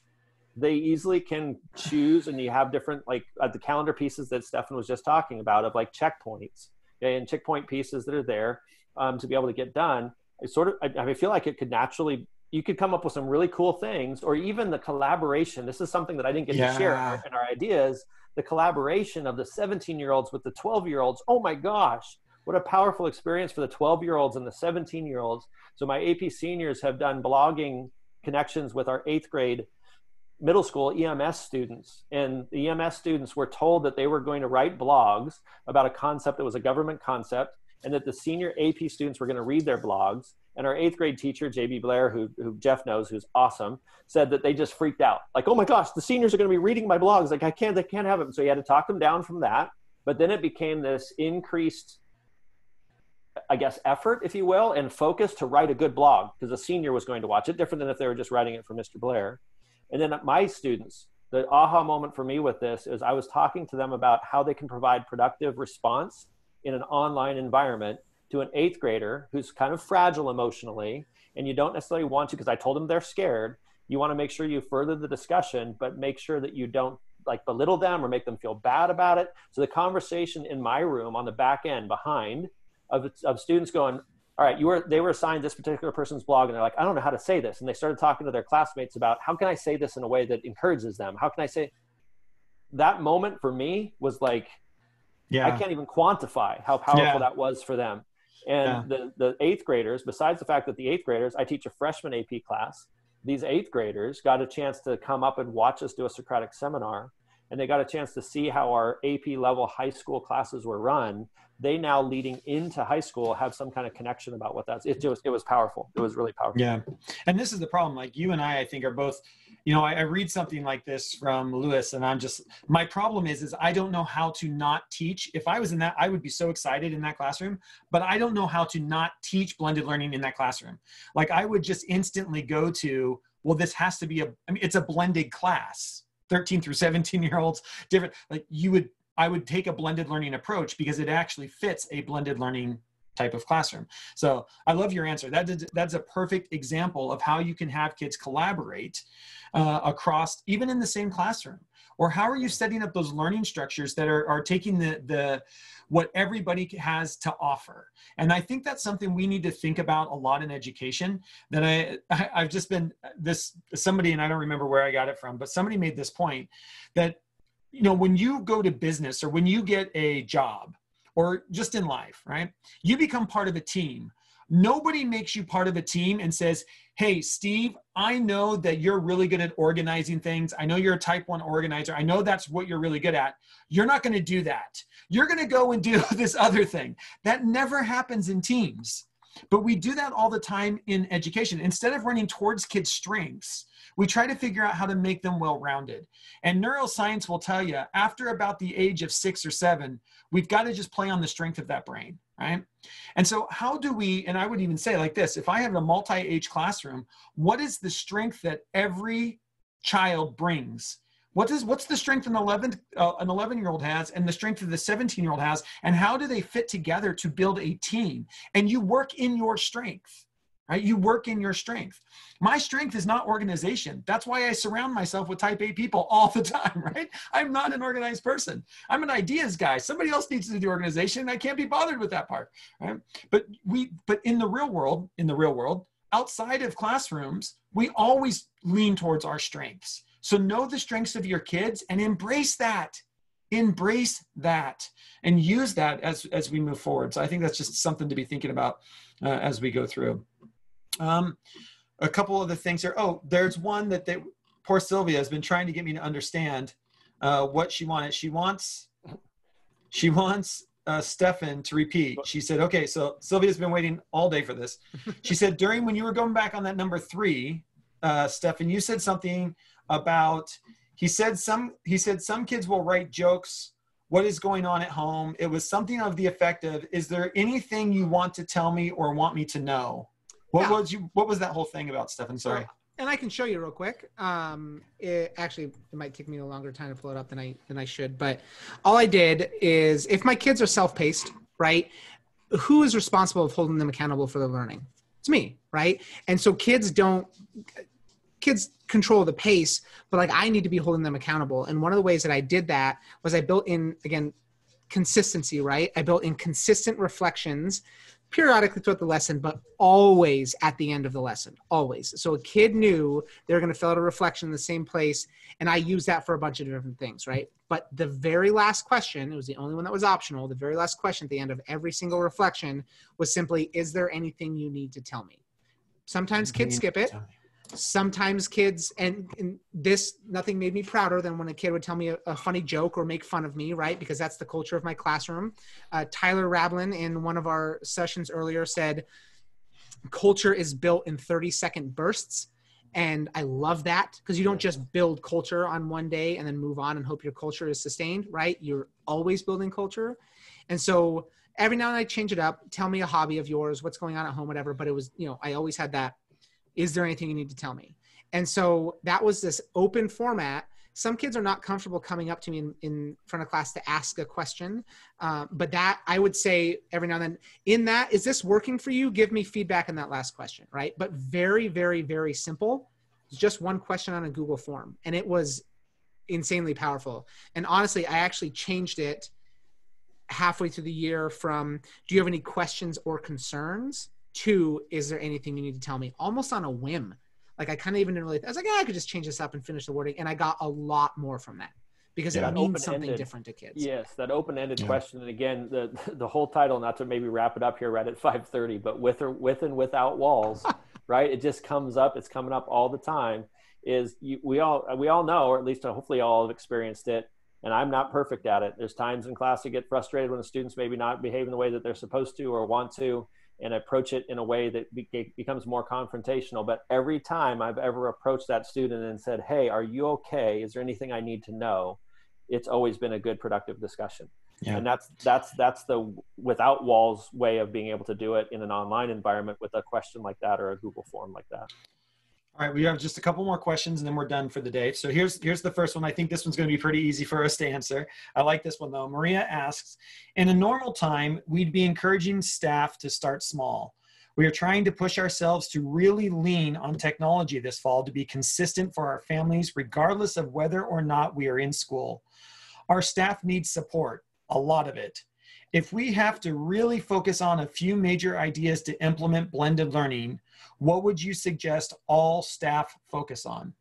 they easily can choose and you have different like uh, the calendar pieces that Stefan was just talking about of like checkpoints okay, and checkpoint pieces that are there um, to be able to get done. I sort of I, I feel like it could naturally you could come up with some really cool things or even the collaboration. This is something that I didn't get yeah. to share in our, in our ideas. The collaboration of the 17 year olds with the 12 year olds. Oh my gosh, what a powerful experience for the 12 year olds and the 17 year olds. So my AP seniors have done blogging connections with our eighth grade middle school EMS students. And the EMS students were told that they were going to write blogs about a concept that was a government concept, and that the senior AP students were going to read their blogs. And our eighth grade teacher, JB Blair, who, who Jeff knows, who's awesome, said that they just freaked out. Like, oh my gosh, the seniors are going to be reading my blogs. Like, I can't, they can't have them. So he had to talk them down from that. But then it became this increased I guess, effort, if you will, and focus to write a good blog because a senior was going to watch it, different than if they were just writing it for Mr. Blair. And then my students, the aha moment for me with this is I was talking to them about how they can provide productive response in an online environment to an eighth grader who's kind of fragile emotionally. And you don't necessarily want to, because I told them they're scared. You want to make sure you further the discussion, but make sure that you don't like belittle them or make them feel bad about it. So the conversation in my room on the back end behind of, of students going, all right, you were they were assigned this particular person's blog, and they're like, I don't know how to say this, and they started talking to their classmates about how can I say this in a way that encourages them? How can I say? That moment for me was like, yeah, I can't even quantify how powerful yeah. that was for them. And yeah. the the eighth graders, besides the fact that the eighth graders, I teach a freshman AP class. These eighth graders got a chance to come up and watch us do a Socratic seminar, and they got a chance to see how our AP level high school classes were run they now leading into high school have some kind of connection about what that's it was it was powerful. It was really powerful. Yeah. And this is the problem like you and i i think are both you know I, I, read something like this from lewis and i'm just my problem is is i don't know how to not teach. If i was in that i would be so excited in that classroom but i don't know how to not teach blended learning in that classroom. Like i would just instantly go to well this has to be a i mean it's a blended class 13 through 17 year olds different like you would I would take a blended learning approach because it actually fits a blended learning type of classroom. So I love your answer. That is, that's a perfect example of how you can have kids collaborate uh, across, even in the same classroom. Or how are you setting up those learning structures that are, are taking the, the what everybody has to offer? And I think that's something we need to think about a lot in education. That I, I I've just been this somebody, and I don't remember where I got it from, but somebody made this point that you know when you go to business or when you get a job or just in life, right? You become part of a team. Nobody makes you part of a team and says, Hey, Steve, I know that you're really good at organizing things. I know you're a type one organizer. I know that's what you're really good at. You're not going to do that. You're going to go and do this other thing. That never happens in teams. But we do that all the time in education. Instead of running towards kids' strengths, we try to figure out how to make them well rounded. And neuroscience will tell you after about the age of six or seven, we've got to just play on the strength of that brain, right? And so, how do we, and I would even say like this if I have a multi age classroom, what is the strength that every child brings? What is what's the strength an 11 uh, an 11 year old has and the strength of the 17 year old has and how do they fit together to build a team? And you work in your strength right? You work in your strength. My strength is not organization. That's why i surround myself with type a people all the time right? I'm not an organized person. I'm an ideas guy. Somebody else needs to do the organization i can't be bothered with that part right? But we but in the real world in the real world outside of classrooms we always lean towards our strengths. So know the strengths of your kids and embrace that. Embrace that and use that as, as we move forward. So I think that's just something to be thinking about uh, as we go through. Um, a couple of the things here. Oh, there's one that they, poor Sylvia has been trying to get me to understand uh, what she wanted. She wants, she wants uh, Stefan to repeat. She said, okay, so Sylvia's been waiting all day for this. She said, during when you were going back on that number three, uh, Stefan, you said something about he said some he said some kids will write jokes what is going on at home it was something of the effect of is there anything you want to tell me or want me to know what yeah. was you what was that whole thing about stefan sorry and i can show you real quick um it actually it might take me a longer time to pull it up than i than i should but all i did is if my kids are self-paced right who is responsible of holding them accountable for their learning it's me right and so kids don't kids control the pace, but like I need to be holding them accountable. And one of the ways that I did that was I built in again consistency, right? I built in consistent reflections periodically throughout the lesson, but always at the end of the lesson, always. So a kid knew they were going to fill out a reflection in the same place, and I used that for a bunch of different things, right? But the very last question, it was the only one that was optional. The very last question at the end of every single reflection was simply, "Is there anything you need to tell me?" Sometimes kids skip it sometimes kids and, and, this nothing made me prouder than when a kid would tell me a, a, funny joke or make fun of me right? Because that's the culture of my classroom. Uh, tyler rablin in one of our sessions earlier said culture is built in 30 second bursts and i love that because you don't just build culture on one day and then move on and hope your culture is sustained right? You're always building culture. And so every now and then i change it up tell me a hobby of yours what's going on at home whatever but it was you know i always had that is there anything you need to tell me? And so that was this open format. Some kids are not comfortable coming up to me in, in front of class to ask a question. Uh, but that I would say every now and then, in that, is this working for you? Give me feedback on that last question, right? But very, very, very simple. Just one question on a Google form. And it was insanely powerful. And honestly, I actually changed it halfway through the year from do you have any questions or concerns Two, is there anything you need to tell me? Almost on a whim. Like I kind of even didn't really, I was like, yeah, I could just change this up and finish the wording. And I got a lot more from that because yeah, it means something different to kids. Yes, that open-ended yeah. question. And again, the the whole title, not to maybe wrap it up here right at 5:30, but with or with and without walls, right? It just comes up. It's coming up all the time. Is you, we all we all know, or at least uh, hopefully all have experienced it. And I'm not perfect at it. There's times in class I get frustrated when the students maybe not behaving the way that they're supposed to or want to and approach it in a way that be- becomes more confrontational. But every time I've ever approached that student and said, Hey, are you okay? Is there anything I need to know? It's always been a good, productive discussion. Yeah. And that's that's that's the without walls way of being able to do it in an online environment with a question like that or a Google form like that. All right, we have just a couple more questions and then we're done for the day. So here's here's the first one. I think this one's going to be pretty easy for us to answer. I like this one though. Maria asks, in a normal time, we'd be encouraging staff to start small. We are trying to push ourselves to really lean on technology this fall to be consistent for our families regardless of whether or not we are in school. Our staff needs support, a lot of it. If we have to really focus on a few major ideas to implement blended learning, what would you suggest all staff focus on?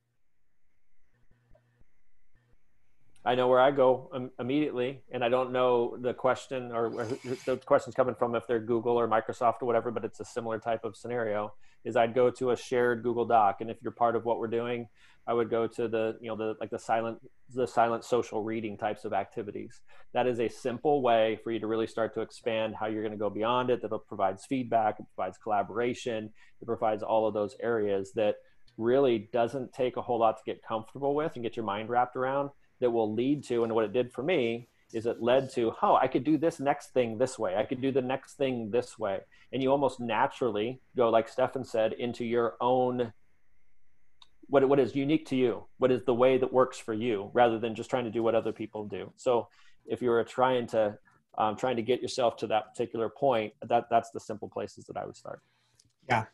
I know where I go immediately, and I don't know the question or where the question's coming from if they're Google or Microsoft or whatever, but it's a similar type of scenario. Is I'd go to a shared Google Doc, and if you're part of what we're doing, I would go to the you know the like the silent the silent social reading types of activities. That is a simple way for you to really start to expand how you're going to go beyond it. That provides feedback, it provides collaboration, it provides all of those areas that really doesn't take a whole lot to get comfortable with and get your mind wrapped around that will lead to, and what it did for me is it led to, oh, I could do this next thing this way. I could do the next thing this way. And you almost naturally go, like Stefan said, into your own what what is unique to you, what is the way that works for you, rather than just trying to do what other people do. So if you're trying to um, trying to get yourself to that particular point, that that's the simple places that I would start. Yeah,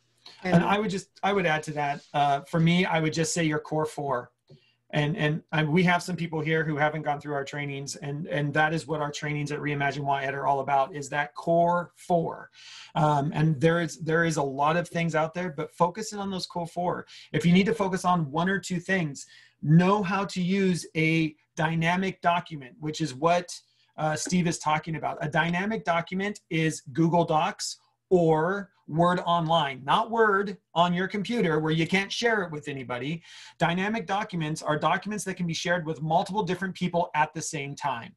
and, and I would just I would add to that. Uh, for me, I would just say your core four and and we have some people here who haven't gone through our trainings and and that is what our trainings at reimagine WA Ed are all about is that core four. Um, and there is there is a lot of things out there but focusing on those core four. If you need to focus on one or two things know how to use a dynamic document which is what uh, steve is talking about. A dynamic document is google docs or Word online, not Word on your computer where you can't share it with anybody. Dynamic documents are documents that can be shared with multiple different people at the same time.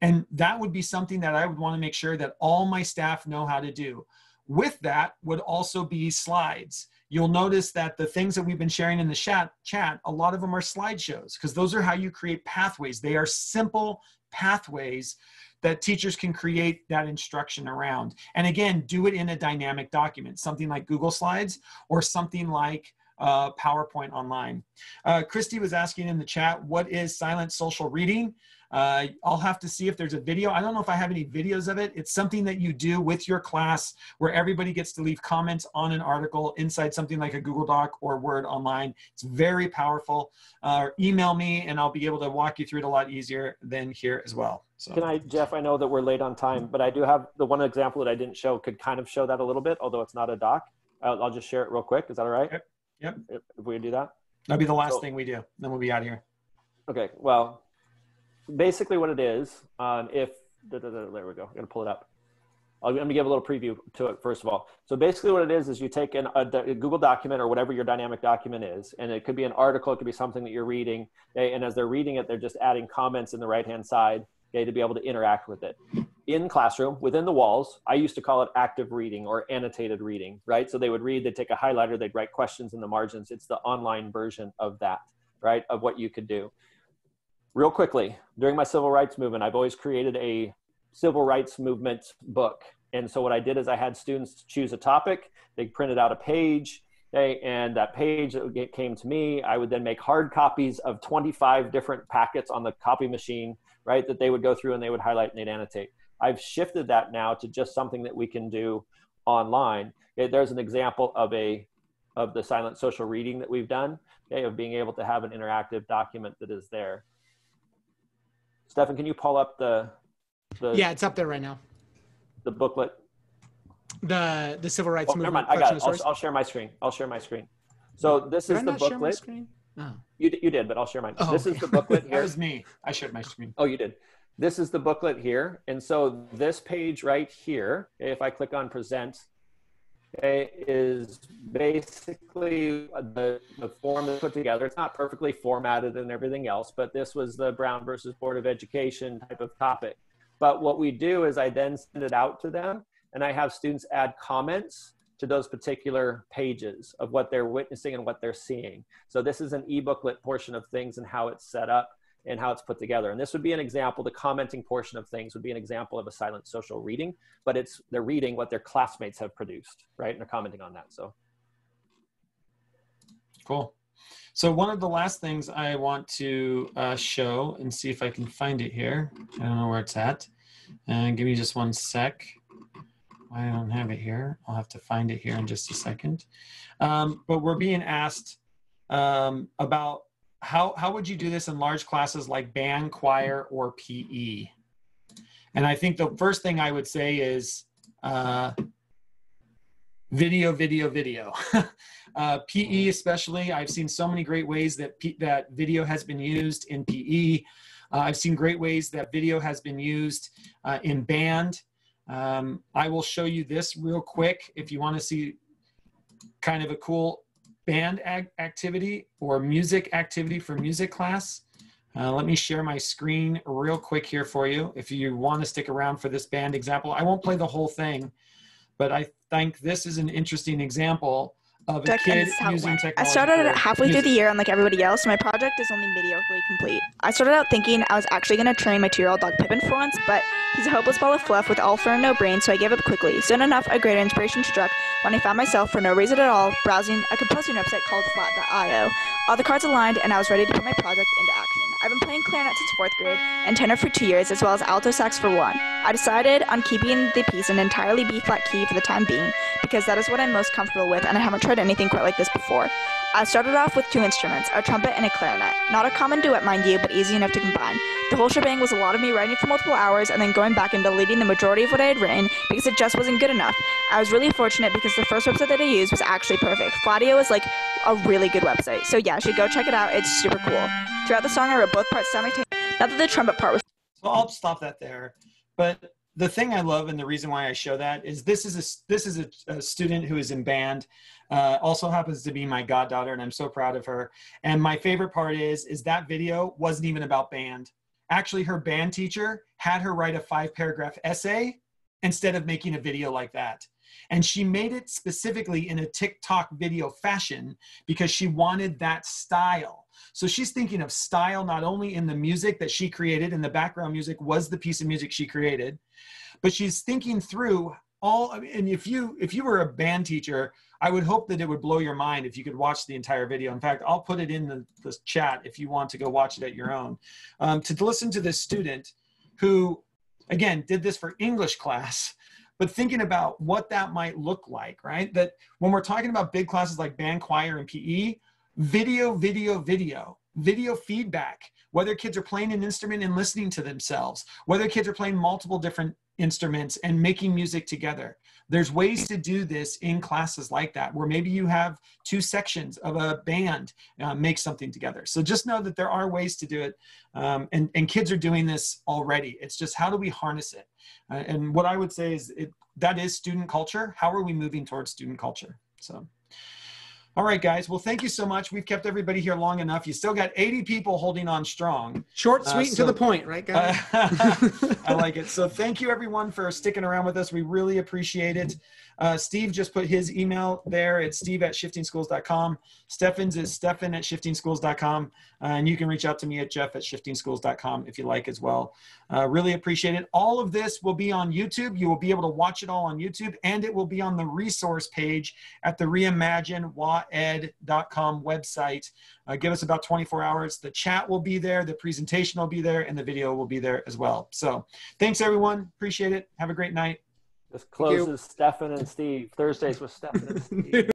And that would be something that I would want to make sure that all my staff know how to do. With that would also be slides. You'll notice that the things that we've been sharing in the chat, chat a lot of them are slideshows because those are how you create pathways. They are simple pathways that teachers can create that instruction around. And again, do it in a dynamic document, something like Google Slides or something like uh, PowerPoint online. Uh, Christy was asking in the chat, what is silent social reading? Uh, I'll have to see if there's a video. I don't know if I have any videos of it. It's something that you do with your class where everybody gets to leave comments on an article inside something like a Google Doc or Word online. It's very powerful. Uh, email me and I'll be able to walk you through it a lot easier than here as well. So. Can I, Jeff? I know that we're late on time, but I do have the one example that I didn't show could kind of show that a little bit, although it's not a doc. I'll, I'll just share it real quick. Is that all right? Yep. yep. If, we do that. That'll be the last so, thing we do. Then we'll be out of here. Okay. Well, basically what it is, um, if da, da, da, there we go, I'm gonna pull it up. I'm going to give a little preview to it first of all. So basically, what it is is you take an, a, a, Google document or whatever your dynamic document is, and it could be an article, it could be something that you're reading, okay, and as they're reading it, they're just adding comments in the right hand side okay, to be able to interact with it. In classroom, within the walls, I used to call it active reading or annotated reading, right? So they would read, they'd take a highlighter, they'd write questions in the margins. It's the online version of that, right? Of what you could do real quickly during my civil rights movement i've always created a civil rights movement book. And so what i did is i had students choose a topic they printed out a page okay, and that page came to me i would then make hard copies of 25 different packets on the copy machine right that they would go through and they would highlight and they'd annotate. I've shifted that now to just something that we can do online. Okay, there's an example of a of the silent social reading that we've done okay, of being able to have an interactive document that is there Stefan, can you pull up the, the yeah, it's up there right now. The booklet. The the civil rights oh, movement. Never mind. I got it. I'll, I'll, share my screen. I'll share my screen. So this did is I the booklet. Oh. You you did, but I'll share mine. Oh, this okay. is the booklet here. that was me. I shared my screen. Oh, you did. This is the booklet here, and so this page right here. If I click on present, okay, is basically the, the form that's put together. It's not perfectly formatted and everything else, but this was the Brown versus Board of Education type of topic. But what we do is I then send it out to them and I have students add comments to those particular pages of what they're witnessing and what they're seeing. So this is an e-booklet portion of things and how it's set up and how it's put together. And this would be an example, the commenting portion of things would be an example of a silent social reading, but it's they're reading what their classmates have produced, right? And they're commenting on that. So cool. So one of the last things I want to uh, show and see if I can find it here. I don't know where it's at. And uh, give me just one sec. I don't have it here. I'll have to find it here in just a second. Um, but we're being asked um, about how how would you do this in large classes like band, choir, or PE? And I think the first thing I would say is uh, video, video, video. uh, PE especially, I've seen so many great ways that P that video has been used in PE. Uh, I've seen great ways that video has been used uh, in band. Um, I will show you this real quick if you want to see kind of a cool band activity or music activity for music class. Uh, let me share my screen real quick here for you. If you want to stick around for this band example, I won't play the whole thing, but I think this is an interesting example of a kid using technology. I started halfway music. through the year, unlike everybody else. My project is only mediocrely complete. I started out thinking I was actually going to train my two-year-old dog Pippin for once, but he's a hopeless ball of fluff with all fur and no brain, so I gave up quickly. Soon enough, a greater inspiration struck when I found myself, for no reason at all, browsing a composing website called Flat.io. All the cards aligned, and I was ready to put my project into action. I've been playing clarinet since fourth grade and tenor for two years, as well as alto sax for one. I decided on keeping the piece in entirely B flat key for the time being because that is what I'm most comfortable with, and I haven't tried anything quite like this before. I started off with two instruments, a trumpet and a clarinet. Not a common duet, mind you, but easy enough to combine. The whole shebang was a lot of me writing for multiple hours and then going back and deleting the majority of what I had written because it just wasn't good enough. I was really fortunate because the first website that I used was actually perfect. Flat.io is like a really good website. So yeah, you should go check it out. It's super cool. Throughout the song, I wrote both parts simultaneously. Not that the trumpet part was. So I'll stop that there. But the thing I love and the reason why I show that is this is a this is a, a student who is in band. Uh, also happens to be my goddaughter, and I'm so proud of her. And my favorite part is is that video wasn't even about band. Actually, her band teacher had her write a five paragraph essay instead of making a video like that. And she made it specifically in a TikTok video fashion because she wanted that style. So she's thinking of style not only in the music that she created, and the background music was the piece of music she created, but she's thinking through all and if you if you were a band teacher i would hope that it would blow your mind if you could watch the entire video. In fact i'll put it in the, the chat if you want to go watch it at your own. Um, to listen to this student who again did this for english class but thinking about what that might look like right? That when we're talking about big classes like band choir and pe video, video, video, video feedback, whether kids are playing an instrument and listening to themselves, whether kids are playing multiple different instruments and making music together. There's ways to do this in classes like that, where maybe you have two sections of a band uh, make something together. So just know that there are ways to do it. Um, and, and kids are doing this already. It's just how do we harness it? Uh, and what I would say is it, that is student culture. How are we moving towards student culture? So. All right, guys. Well, thank you so much. We've kept everybody here long enough. You still got 80 people holding on strong. Short, uh, sweet, uh, so, and to the point, right, guys? I like it. So, thank you everyone for sticking around with us. We really appreciate it. Uh, Steve just put his email there. It's steve at shiftingschools.com. Stefan's is stefan at shiftingschools.com. Uh, and you can reach out to me at jeff at shiftingschools.com if you like as well. Uh, really appreciate it. All of this will be on YouTube. You will be able to watch it all on YouTube, and it will be on the resource page at the reimaginewaed.com website. Uh, give us about 24 hours. The chat will be there, the presentation will be there, and the video will be there as well. So thanks, everyone. Appreciate it. Have a great night. This closes Stefan and Steve. Thursdays with Stefan and Steve.